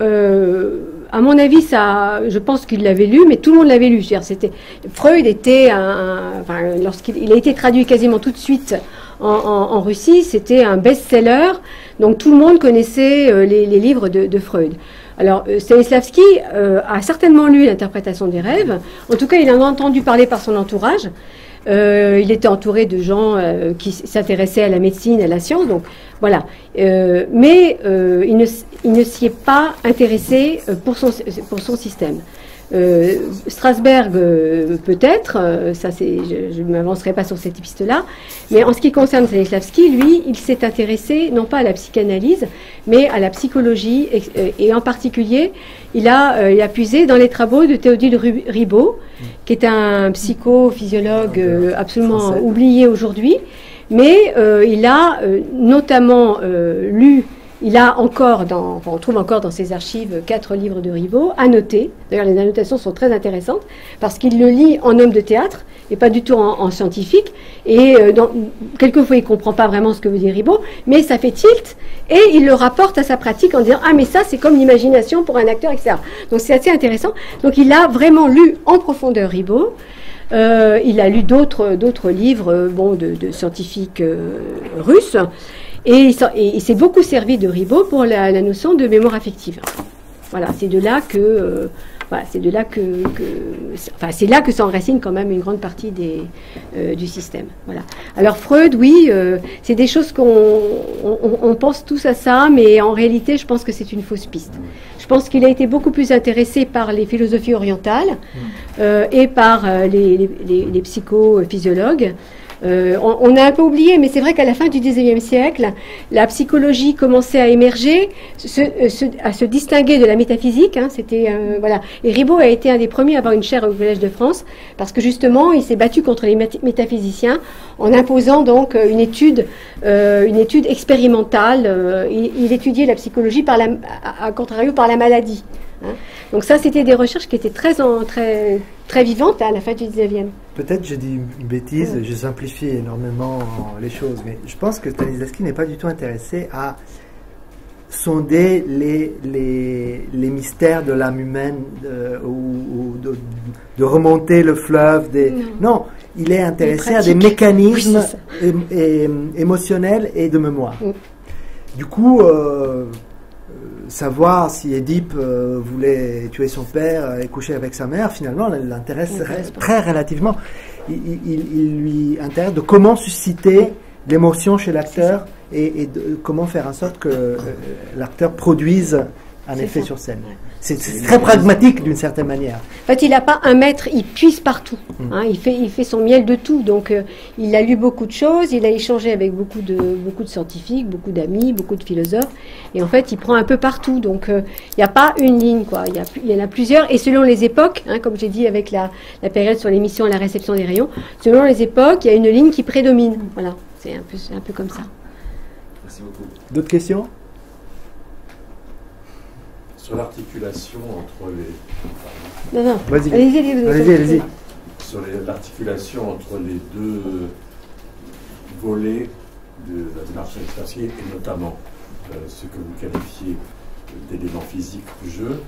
à mon avis, ça, je pense qu'il l'avait lu, mais tout le monde l'avait lu. C'était Freud était un, enfin, lorsqu'il a été traduit quasiment tout de suite en, Russie, c'était un best-seller, donc tout le monde connaissait euh, les, livres de, Freud. Alors euh, Stanislavski euh, a certainement lu l'interprétation des rêves, en tout cas il en a entendu parler par son entourage. il était entouré de gens qui s'intéressaient à la médecine, à la science, donc voilà. mais il ne, il ne s'y est pas intéressé pour son, pour son système. Euh, Strasberg, euh, peut-être, euh, ça c'est, je ne m'avancerai pas sur cette piste-là, mais en ce qui concerne Stanislavski, lui, il s'est intéressé non pas à la psychanalyse, mais à la psychologie, et, en particulier, il a, il a puisé dans les travaux de Théodule Ribot, qui est un psychophysiologue absolument oublié aujourd'hui, mais il a notamment lu il a encore, dans, on trouve encore dans ses archives quatre livres de Ribot annotés. D'ailleurs, les annotations sont très intéressantes parce qu'il le lit en homme de théâtre et pas du tout en, scientifique. Et euh, quelquefois, il comprend pas vraiment ce que veut dire Ribot, mais ça fait tilt et il le rapporte à sa pratique en disant Ah, mais ça, c'est comme l'imagination pour un acteur, etc. Donc, c'est assez intéressant. Donc, il a vraiment lu en profondeur Ribot. Euh, il a lu d'autres livres euh, bon, de, scientifiques russes. Et il s'est beaucoup servi de Ribot pour la, notion de mémoire affective. Voilà, c'est de là que, euh, c'est de là que, enfin, c'est là que s'enracine quand même une grande partie des, euh, du système. Voilà. Alors Freud, oui, euh, c'est des choses qu'on on, pense tous à ça, mais en réalité, je pense que c'est une fausse piste. Je pense qu'il a été beaucoup plus intéressé par les philosophies orientales et par les, les, les psychophysiologues. Euh, on, a un peu oublié, mais c'est vrai qu'à la fin du XIXe siècle, la psychologie commençait à émerger, euh, à se distinguer de la métaphysique. Hein, c'était euh, voilà. Et Ribot a été un des premiers à avoir une chaire au Collège de France parce que justement, il s'est battu contre les métaphysiciens en imposant donc une étude, une étude expérimentale. Il, étudiait la psychologie par la, à contrario par la maladie. Hein. Donc ça, c'était des recherches qui étaient très, très, très vivantes à la fin du 19e. Peut-être je dis une bêtise, je simplifie énormément les choses, mais je pense que Stanislavski n'est pas du tout intéressé à sonder les, les, les mystères de l'âme humaine ou, de, remonter le fleuve. Des... Non. il est intéressé à des mécanismes émotionnels et de mémoire. Du coup, euh, savoir si Édipe euh, voulait tuer son père et coucher avec sa mère, finalement, l'intéresse très relativement. Il, lui intéresse de comment susciter l'émotion chez l'acteur et, de comment faire en sorte que euh, l'acteur produise un effet sur scène. C'est très pragmatique d'une certaine manière. En fait, il n'a pas un maître, il puise partout. Mm. Hein, il, fait, il fait son miel de tout. Donc, euh, il a lu beaucoup de choses, il a échangé avec beaucoup de, beaucoup de scientifiques, beaucoup d'amis, beaucoup de philosophes. Et en fait, il prend un peu partout. Donc, euh, il n'y a pas une ligne, quoi. Il y, a, il y en a plusieurs. Et selon les époques, hein, comme j'ai dit avec la, la période sur l'émission La réception des rayons, selon les époques, il y a une ligne qui prédomine. Voilà, c'est un peu, un peu comme ça. Merci beaucoup. D'autres questions? Sur l'articulation entre les. Non, non. Allez-y, allez-y. Allez sur l'articulation entre les deux volets de la démarche Stanislavski et notamment euh, ce que vous qualifiez d'éléments physiques du jeu.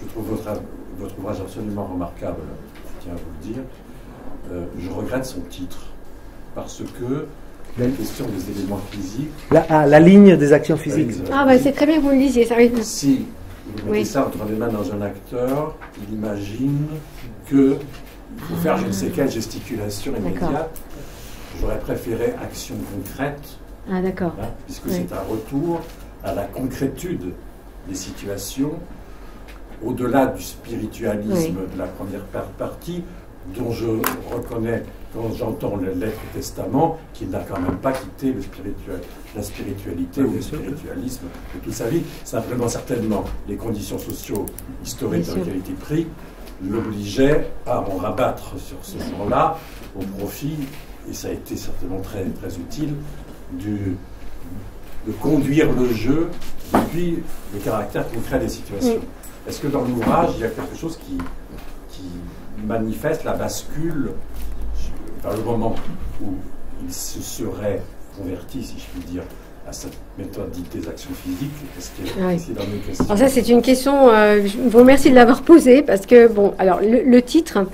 Je trouve votre, votre ouvrage absolument remarquable, je tiens à vous le dire. Euh, je regrette son titre parce que la question des éléments physiques. La, ah, la ligne des actions physiques. Ah, bah, c'est très bien que vous le lisiez, ça Si vous mettez ça entre les mains dans un acteur, il imagine que il faut faire je ne sais quelle gesticulation immédiate. J'aurais préféré action concrète. Ah, d'accord. Hein, puisque c'est un retour à la concrétude des situations, au-delà du spiritualisme de la première partie, dont je reconnais quand j'entends le lettre testament qu'il n'a quand même pas quitté le spirituel, la spiritualité ou le spiritualisme de toute sa vie. Simplement, certainement, les conditions sociaux historiques dans lesquelles il était pris l'obligeaient à en rabattre sur ce genre-là au profit, et ça a été certainement très, très utile, du, de conduire le jeu depuis le caractère concret des situations. Est-ce que dans l'ouvrage, il y a quelque chose qui, qui manifeste la bascule vers le moment où il se serait converti, si je puis dire, à cette méthode dite des actions physiques. Est-ce qu'il dans une question Alors ça, c'est une question, euh, je vous remercie de l'avoir posée, parce que, bon, alors, le, titre,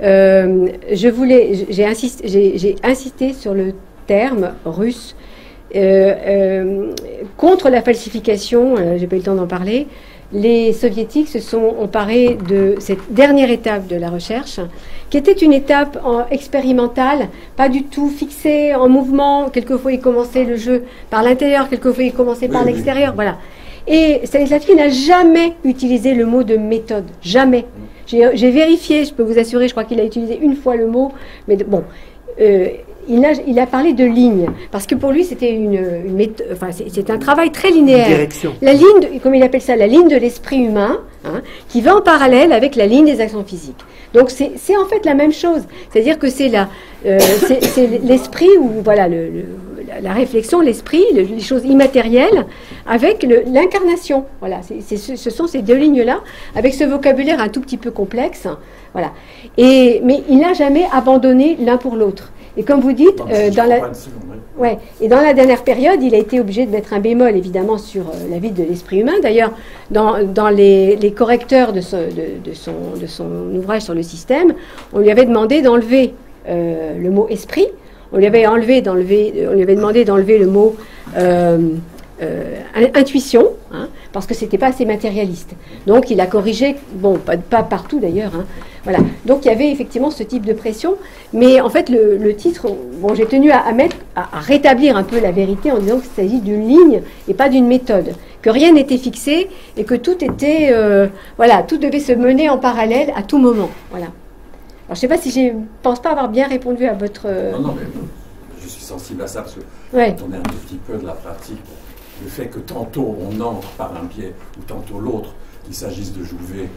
euh, je voulais, j'ai insisté, insisté sur le terme russe euh, contre la falsification, j'ai pas eu le temps d'en parler, les soviétiques se sont emparés de cette dernière étape de la recherche, qui était une étape expérimentale, pas du tout fixée en mouvement. Quelquefois, ils commençaient le jeu par l'intérieur, quelquefois, ils commençaient par l'extérieur. Voilà. Et Stanislavski n'a jamais utilisé le mot de méthode. Jamais. J'ai vérifié, je peux vous assurer, je crois qu'il a utilisé une fois le mot, mais bon. Euh, il a, il a, parlé de ligne, parce que pour lui, c'était une, une enfin, c'est un travail très linéaire. La ligne, comme il appelle ça, la ligne de l'esprit humain, hein, qui va en parallèle avec la ligne des actions physiques. Donc c'est en fait la même chose. C'est-à-dire que c'est euh, l'esprit ou voilà le, la réflexion, l'esprit, les choses immatérielles, avec l'incarnation. Voilà, ce sont ces deux lignes-là, avec ce vocabulaire un tout petit peu complexe. Voilà. Et, mais il n'a jamais abandonné l'un pour l'autre. Et comme vous dites, euh, dans la, ouais, et dans la dernière période, il a été obligé de mettre un bémol, évidemment, sur euh, la vie de l'esprit humain. D'ailleurs, dans, dans les, les, correcteurs de, de, de, son, de son ouvrage sur le système, on lui avait demandé d'enlever euh, le mot esprit. On lui avait, enlevé, on lui avait demandé d'enlever le mot euh, intuition, hein, parce que c'était pas assez matérialiste. Donc il a corrigé, bon, pas, pas partout d'ailleurs, hein, voilà. Donc il y avait effectivement ce type de pression, mais en fait le, titre, bon, j'ai tenu à, mettre, à, rétablir un peu la vérité en disant qu'il s'agit d'une ligne et pas d'une méthode, que rien n'était fixé et que tout était, euh, voilà, tout devait se mener en parallèle à tout moment, voilà. Alors je sais pas si je pense pas avoir bien répondu à votre. Non, non, mais je suis sensible à ça parce que quand on est un tout petit peu de la pratique le fait que tantôt on entre par un biais ou tantôt l'autre, qu'il s'agisse de jouer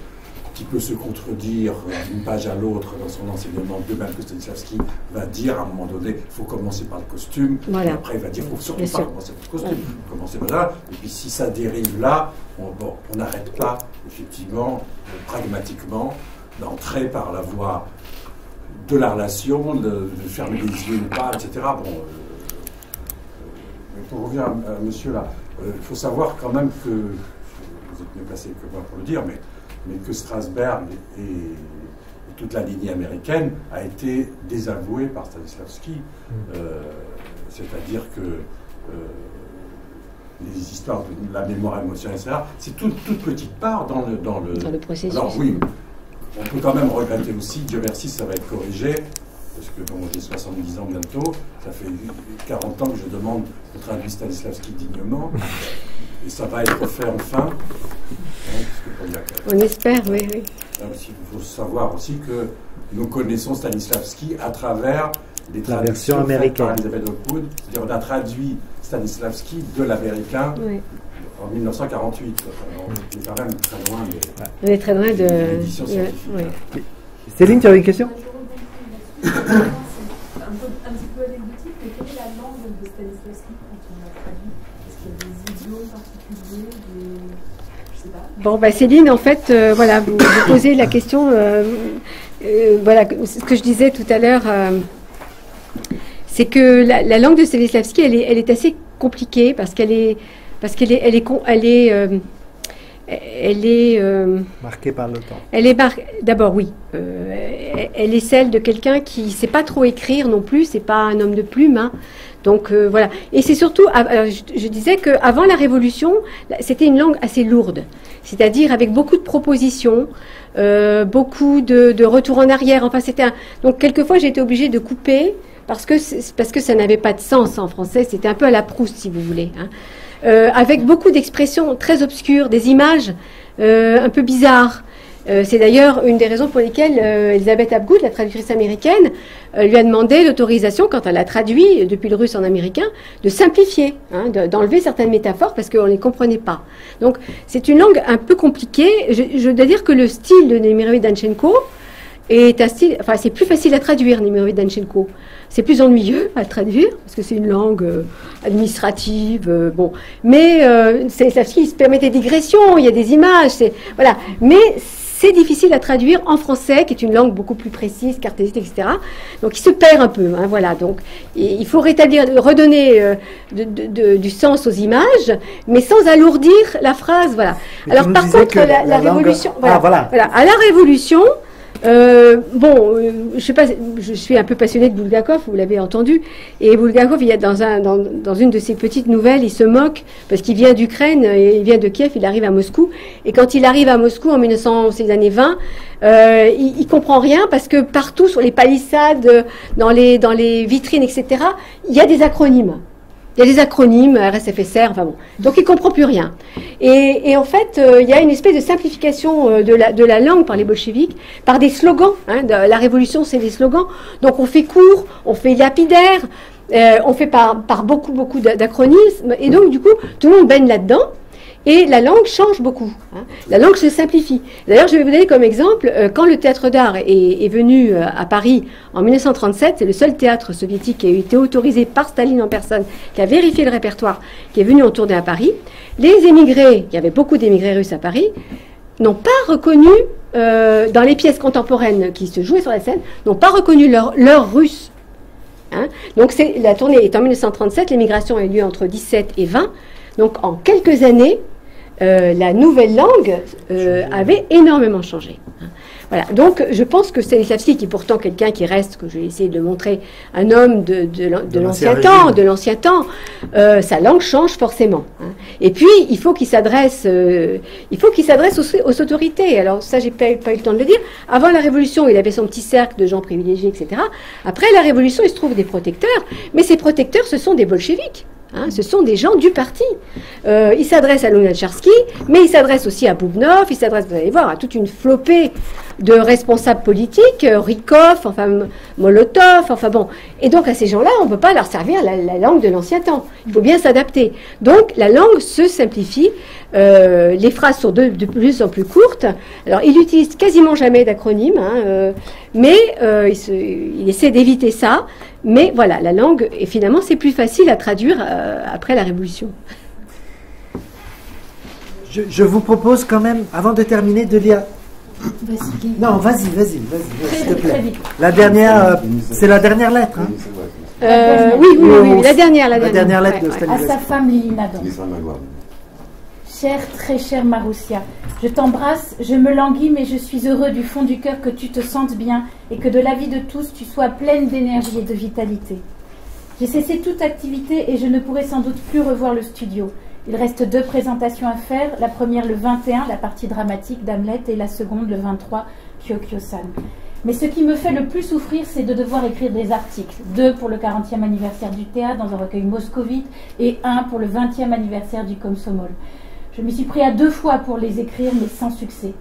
qui peut se contredire d'une page à l'autre dans son enseignement, de même que Stanislavski va dire à un moment donné, il faut commencer par le costume, et après il va dire, il faut surtout pas commencer par le costume, commencer par là, et puis si ça dérive là, on n'arrête pas, effectivement, pragmatiquement, d'entrer par la voie de la relation, de, fermer les yeux ou pas, etc. Bon, euh, on revient à, monsieur là, euh, il faut savoir quand même que, vous êtes mieux placé que moi pour le dire, mais, mais que Strasberg et, toute la lignée américaine a été désavouée par Stanislavski. Mm. Euh, c'est-à-dire que euh, les histoires de la mémoire émotionnelle, etc., c'est toute, toute petite part dans le, dans le, dans le processus. Alors oui, on peut quand même regretter aussi, Dieu merci, ça va être corrigé, parce que bon, j'ai 70 ans bientôt, ça fait 40 ans que je demande de traduire Stanislavski dignement, et ça va être fait enfin. Hein, On espère, oui, oui. Il faut savoir aussi que nous connaissons Stanislavski à travers les la version américaine. C'est-à-dire on a traduit Stanislavski de l'américain en 1948. on est quand même très loin de, on est très loin de. Céline, tu avais une question? C'est un, peu, petit peu anecdotique, mais quelle est la langue de Stanislavski quand on l'a traduit? Est-ce qu'il y a des idiomes particuliers des... Je sais pas? Bon, bah Céline, en fait, euh, voilà, vous, posez la question. Euh, euh, voilà, ce que je disais tout à l'heure, c'est que la, langue de Stanislavski, elle est, assez compliquée parce qu'elle est, parce qu'elle est, elle est, elle est marquée par le temps. Elle est d'abord oui, elle est celle de quelqu'un qui ne sait pas trop écrire non plus, c'est pas un homme de plume. Hein. Donc voilà. Et c'est surtout, je, je, disais qu'avant la Révolution, c'était une langue assez lourde, c'est-à-dire avec beaucoup de propositions, euh, beaucoup de, retours en arrière. Enfin, c'était donc quelquefois j'ai été obligée de couper parce que parce que ça n'avait pas de sens en français. C'était un peu à la Proust, si vous voulez, hein. Euh, avec beaucoup d'expressions très obscures, des images euh, un peu bizarres. Euh, c'est d'ailleurs une des raisons pour lesquelles Elisabeth Abgood, la traductrice américaine, lui a demandé l'autorisation, quand elle a traduit depuis le russe en américain, de simplifier, hein, d'enlever certaines métaphores parce qu'on ne les comprenait pas. Donc c'est une langue un peu compliquée. Je, dois dire que le style de Nemirovic Danchenko enfin c'est plus facile à traduire Nemirovic Danchenko. C'est plus ennuyeux à traduire parce que c'est une langue administrative, bon. Mais ça qui se permet des digressions, il y a des images, c'est voilà. Mais c'est difficile à traduire en français, qui est une langue beaucoup plus précise, cartésiste, etc. Donc il se perd un peu. Hein, voilà. Donc il faut rétablir, redonner euh, du sens aux images, mais sans alourdir la phrase. Voilà. Alors par contre, la, révolution. Ah, voilà. voilà. À la révolution, euh, bon, euh, je suis un peu passionné de Bulgakov, vous l'avez entendu. Et Bulgakov, il y a dans, un, dans, une de ses petites nouvelles, il se moque parce qu'il vient d'Ukraine, il vient de Kiev, il arrive à Moscou. Et quand il arrive à Moscou en 1900, ces années 20, euh, il, il, comprend rien parce que partout sur les palissades, dans les vitrines, etc., il y a des acronymes. Il y a des acronymes, RSFSR, enfin bon. Donc il ne comprend plus rien. Et, en fait, euh, il y a une espèce de simplification euh, de, la, langue par les bolcheviks, par des slogans. Hein, la révolution, c'est des slogans. Donc on fait court, on fait lapidaire, euh, on fait par, par beaucoup, beaucoup d'acronymes. Et donc, du coup, tout le monde baigne là-dedans. Et la langue change beaucoup. Hein. La langue se simplifie. D'ailleurs, je vais vous donner comme exemple, euh, quand le théâtre d'art est, venu euh, à Paris en 1937, c'est le seul théâtre soviétique qui a été autorisé par Staline en personne, qui a vérifié le répertoire, qui est venu en tournée à Paris. Les émigrés, il y avait beaucoup d'émigrés russes à Paris, n'ont pas reconnu, euh, dans les pièces contemporaines qui se jouaient sur la scène, n'ont pas reconnu leur, russe. Hein. Donc la tournée est en 1937, l'émigration a eu lieu entre 17 et 20. Donc en quelques années, euh, la nouvelle langue euh, avait énormément changé. Voilà. Donc, je pense que Stanislavski, qui est pourtant quelqu'un qui reste, que je vais essayer de montrer, un homme de, de, l'ancien temps, de l'ancien temps, euh, sa langue change forcément. Hein. Et puis, il faut qu'il s'adresse, il faut qu'il s'adresse aux, autorités. Alors, ça, j'ai pas, pas eu le temps de le dire. Avant la Révolution, il avait son petit cercle de gens privilégiés, etc. Après la Révolution, il se trouve des protecteurs, mais ces protecteurs, ce sont des bolcheviks. Hein, ce sont des gens du parti. Euh, il s'adresse à Lunacharsky, mais il s'adresse aussi à Boubnov, il s'adresse, vous allez voir, à toute une flopée de responsables politiques, euh, Rikov, enfin Molotov, enfin bon. Et donc à ces gens-là, on ne peut pas leur servir la, langue de l'ancien temps. Il faut bien s'adapter. Donc la langue se simplifie, euh, les phrases sont de, plus en plus courtes. Alors il n'utilise quasiment jamais d'acronymes, hein, mais il, il, essaie d'éviter ça. Mais voilà, la langue, et finalement, c'est plus facile à traduire euh, après la Révolution. Je, vous propose quand même, avant de terminer, de lire. Non, vas-y, vas-y, vas-y, s'il te plaît. La dernière, euh, c'est la dernière lettre. Hein. Euh, oui, oui, oui, la dernière, la dernière. lettre de Stanislas. À sa femme Lina Chère, très chère Maroussia, je t'embrasse, je me languis, mais je suis heureux du fond du cœur que tu te sentes bien et que de la vie de tous tu sois pleine d'énergie et de vitalité. J'ai cessé toute activité et je ne pourrai sans doute plus revoir le studio. Il reste deux présentations à faire, la première le 21, la partie dramatique d'Hamlet, et la seconde le 23, Kyokyo-san. Mais ce qui me fait le plus souffrir, c'est de devoir écrire des articles. Deux pour le 40e anniversaire du théâtre dans un recueil moscovite et un pour le 20e anniversaire du Komsomol. Je m'y suis pris à deux fois pour les écrire, mais sans succès.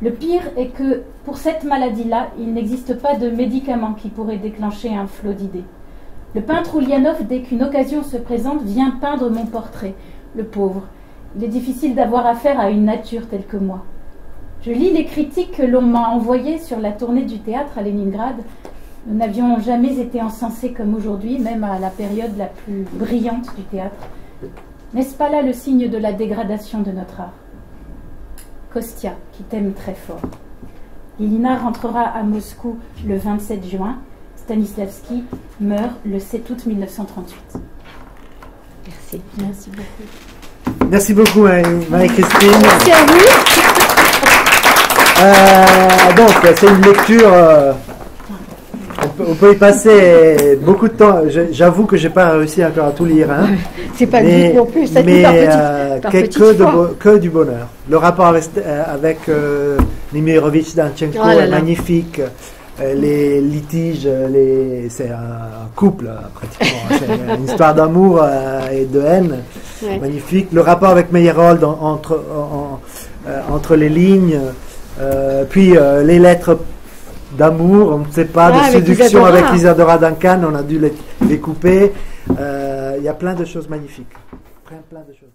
Le pire est que pour cette maladie-là, il n'existe pas de médicament qui pourrait déclencher un flot d'idées. Le peintre Oulianov, dès qu'une occasion se présente, vient peindre mon portrait. Le pauvre. Il est difficile d'avoir affaire à une nature telle que moi. Je lis les critiques que l'on m'a envoyées sur la tournée du théâtre à Leningrad. Nous n'avions jamais été encensés comme aujourd'hui, même à la période la plus brillante du théâtre. N'est-ce pas là le signe de la dégradation de notre art? Kostia, qui t'aime très fort. Lilina rentrera à Moscou le 27 juin. Stanislavski meurt le 7 août 1938. Merci. Merci beaucoup. Merci beaucoup, Marie- Marie-Christine. Merci à vous. Euh, donc, c'est une lecture. euh, on, peut, y passer beaucoup de temps. J'avoue que j'ai pas réussi encore à tout lire. Hein. C'est pas le mais non plus. Ça mais, par petite, euh, par que, de du bonheur. Le rapport avec, euh, avec euh, Nimirovitch Danchenko Oh là est magnifique. Euh, les litiges, les, c'est un couple euh, pratiquement. c'est une histoire d'amour euh, et de haine Ouais. magnifique. Le rapport avec Meyerhold en- entre, en- euh, entre les lignes, euh, puis euh, les lettres d'amour, on ne sait pas, Ah, de avec séduction Isadora. avec Isadora Duncan, on a dû les, les couper. Euh, Il y a plein de choses magnifiques. Plein, plein de choses.